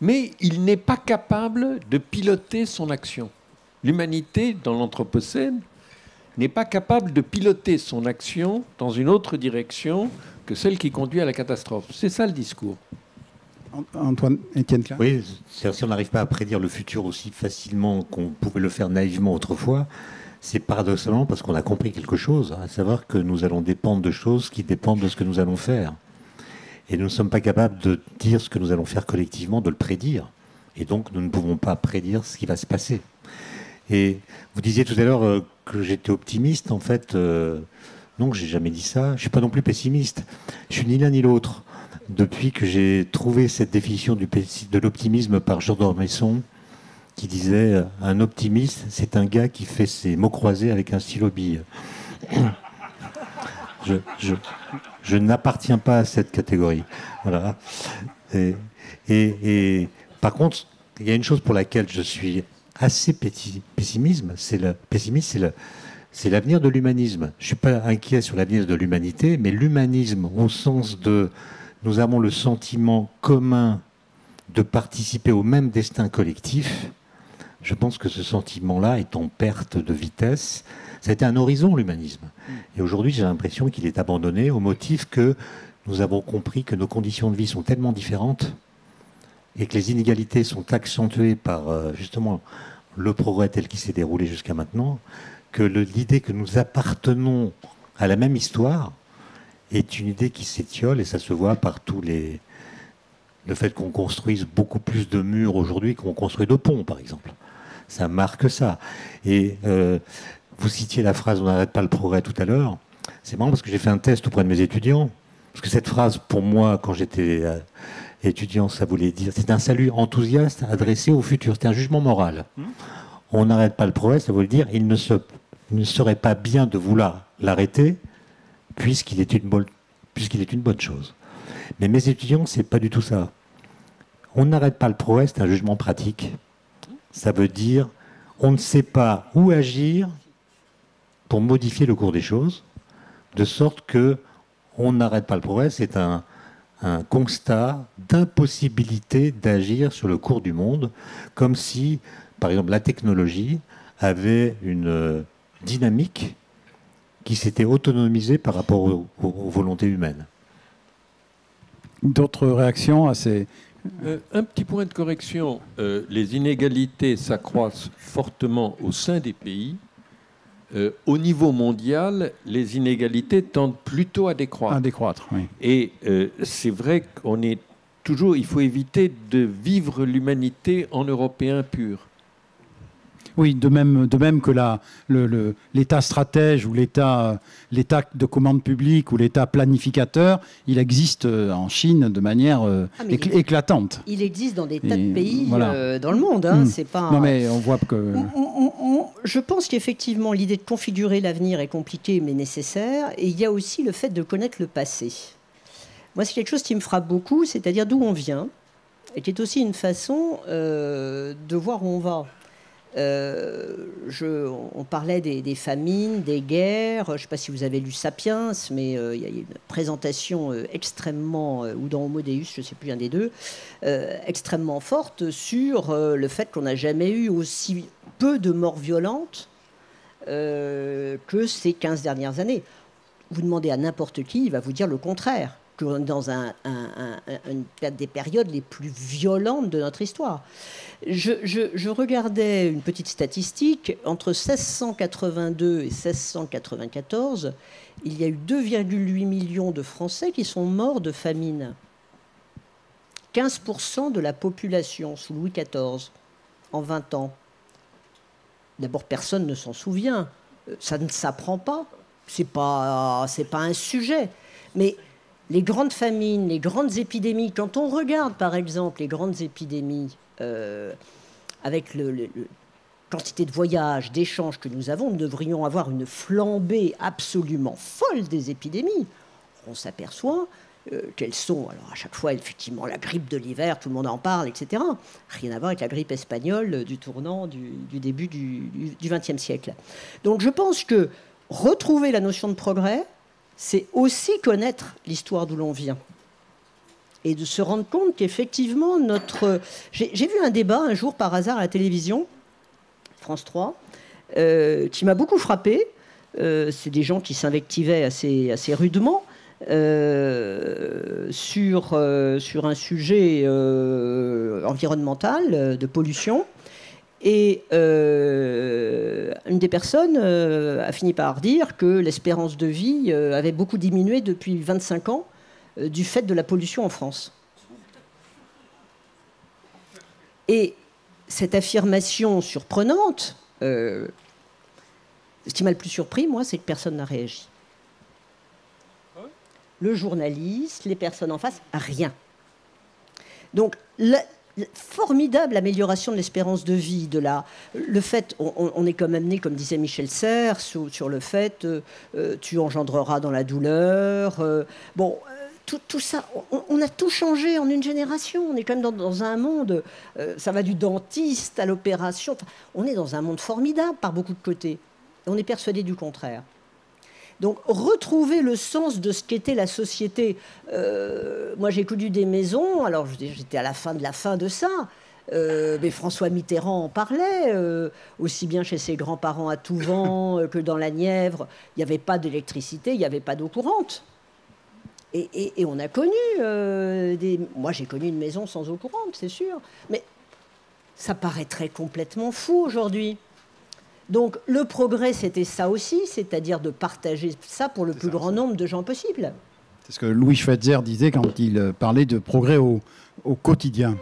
D: mais il n'est pas capable de piloter son action. L'humanité, dans l'anthropocène, n'est pas capable de piloter son action dans une autre direction que celle qui conduit à la catastrophe. C'est ça le discours.
A: Antoine Étienne
B: Oui, si on n'arrive pas à prédire le futur aussi facilement qu'on pouvait le faire naïvement autrefois, c'est paradoxalement parce qu'on a compris quelque chose, à savoir que nous allons dépendre de choses qui dépendent de ce que nous allons faire. Et nous ne sommes pas capables de dire ce que nous allons faire collectivement, de le prédire. Et donc, nous ne pouvons pas prédire ce qui va se passer. Et vous disiez tout à l'heure euh, que j'étais optimiste. En fait, euh, non, j'ai jamais dit ça. Je ne suis pas non plus pessimiste. Je suis ni l'un ni l'autre. Depuis que j'ai trouvé cette définition de l'optimisme par Jean d'Ormesson, qui disait euh, un optimiste, c'est un gars qui fait ses mots croisés avec un stylo bille. Je, je, n'appartiens pas à cette catégorie. Et, par contre, il y a une chose pour laquelle je suis assez pessimiste, c'est le pessimiste, c'est l'avenir de l'humanisme. Je suis pas inquiet sur l'avenir de l'humanité, mais l'humanisme au sens de nous avons le sentiment commun de participer au même destin collectif. Je pense que ce sentiment-là est en perte de vitesse. Été un horizon, l'humanisme. Et aujourd'hui, j'ai l'impression qu'il est abandonné au motif que nous avons compris que nos conditions de vie sont tellement différentes et que les inégalités sont accentuées par euh, justement le progrès tel qu'il s'est déroulé jusqu'à maintenant, que l'idée que nous appartenons à la même histoire est une idée qui s'étiole et ça se voit par tous les le fait qu'on construise beaucoup plus de murs aujourd'hui qu'on construit de ponts, par exemple. Ça marque ça. Et euh, vous citiez la phrase On n'arrête pas le progrès tout à l'heure. C'est marrant parce que j'ai fait un test auprès de mes étudiants. Parce que cette phrase, pour moi, quand j'étais euh, étudiant, ça voulait dire c'est un salut enthousiaste adressé au futur. C'est un jugement moral. Mmh. On n'arrête pas le progrès, ça voulait dire il ne se ne serait pas bien de vouloir l'arrêter, puisqu'il est, une bonne, puisqu'il est une bonne chose. Mais mes étudiants, c'est pas du tout ça. On n'arrête pas le progrès, c'est un jugement pratique. Ça veut dire on ne sait pas où agir pour modifier le cours des choses, de sorte que on n'arrête pas le progrès, c'est un, un constat d'impossibilité d'agir sur le cours du monde, comme si, par exemple, la technologie avait une, dynamique qui s'était autonomisée par rapport aux, volontés humaines.
A: D'autres réactions à ces...
D: Euh, un petit point de correction. Euh, les inégalités s'accroissent fortement au sein des pays. Euh, au niveau mondial, les inégalités tendent plutôt à décroître.
A: À décroître, oui.
D: Et c'est vrai qu'on est toujours... Il faut éviter de vivre l'humanité en européen pur.
A: Oui, de même, de même que l'État stratège ou l'État de commande publique ou l'État planificateur, il existe euh, en Chine de manière euh, ah, éclatante.
C: Il existe dans des tas de pays euh, dans le monde. Hein, hmm. C'est pas.
A: Non mais on voit que.
C: je pense qu'effectivement l'idée de configurer l'avenir est compliquée mais nécessaire. Et il y a aussi le fait de connaître le passé. Moi, c'est quelque chose qui me frappe beaucoup, c'est-à-dire d'où on vient, et qui est aussi une façon de voir où on va. Euh, on parlait des, famines, des guerres. Je ne sais pas si vous avez lu Sapiens, mais euh, il y a une présentation euh, extrêmement, ou dans Homo Deus, je ne sais plus un des deux, extrêmement forte sur le fait qu'on n'a jamais eu aussi peu de morts violentes que ces 15 dernières années. Vous demandez à n'importe qui, il va vous dire le contraire que dans un, des périodes les plus violentes de notre histoire. Je, regardais une petite statistique. Entre 1682 et 1694, il y a eu 2,8 millions de Français qui sont morts de famine. 15% de la population sous Louis XIV en 20 ans. D'abord, personne ne s'en souvient. Ça ne s'apprend pas. C'est pas, pas un sujet. Mais les grandes famines, les grandes épidémies, quand on regarde par exemple les grandes épidémies euh, avec le, quantité de voyages, d'échanges que nous avons, nous devrions avoir une flambée absolument folle des épidémies. On s'aperçoit euh, qu'elles sont, alors à chaque fois, effectivement, la grippe de l'hiver, tout le monde en parle, etc. Rien à voir avec la grippe espagnole du tournant du, début du XXe siècle. Donc je pense que retrouver la notion de progrès, c'est aussi connaître l'histoire d'où l'on vient et de se rendre compte qu'effectivement, notre. J'ai vu un débat un jour par hasard à la télévision, France 3, euh, qui m'a beaucoup frappé. Euh, c'est des gens qui s'invectivaient assez, assez rudement. Euh, sur, sur un sujet environnemental de pollution Et euh, une des personnes euh, a fini par dire que l'espérance de vie euh, avait beaucoup diminué depuis 25 ans du fait de la pollution en France. Et cette affirmation surprenante, ce qui m'a le plus surpris, moi, c'est que personne n'a réagi. Le journaliste, les personnes en face, rien. Donc, formidable amélioration de l'espérance de vie, de la, le fait, on, est quand même né, comme disait Michel Serres, sur, le fait, euh, euh, tu engendreras dans la douleur. Euh, bon, tout, ça, on, a tout changé en une génération. On est quand même dans, un monde, ça va du dentiste à l'opération. on est dans un monde formidable par beaucoup de côtés. on est persuadé du contraire. Donc retrouver le sens de ce qu'était la société. Euh, moi j'ai connu des maisons, alors j'étais à la fin de la fin de ça. Euh, mais François Mitterrand en parlait, euh, aussi bien chez ses grands-parents à Touvent que dans la Nièvre. Il n'y avait pas d'électricité, il n'y avait pas d'eau courante. Et, on a connu des. Moi, j'ai connu une maison sans eau courante, c'est sûr. Mais ça paraîtrait complètement fou aujourd'hui. Donc le progrès, c'était ça aussi, c'est-à-dire de partager ça pour le plus grand nombre de gens possible.
A: C'est ce que Louis Schweitzer disait quand il parlait de progrès au, au quotidien.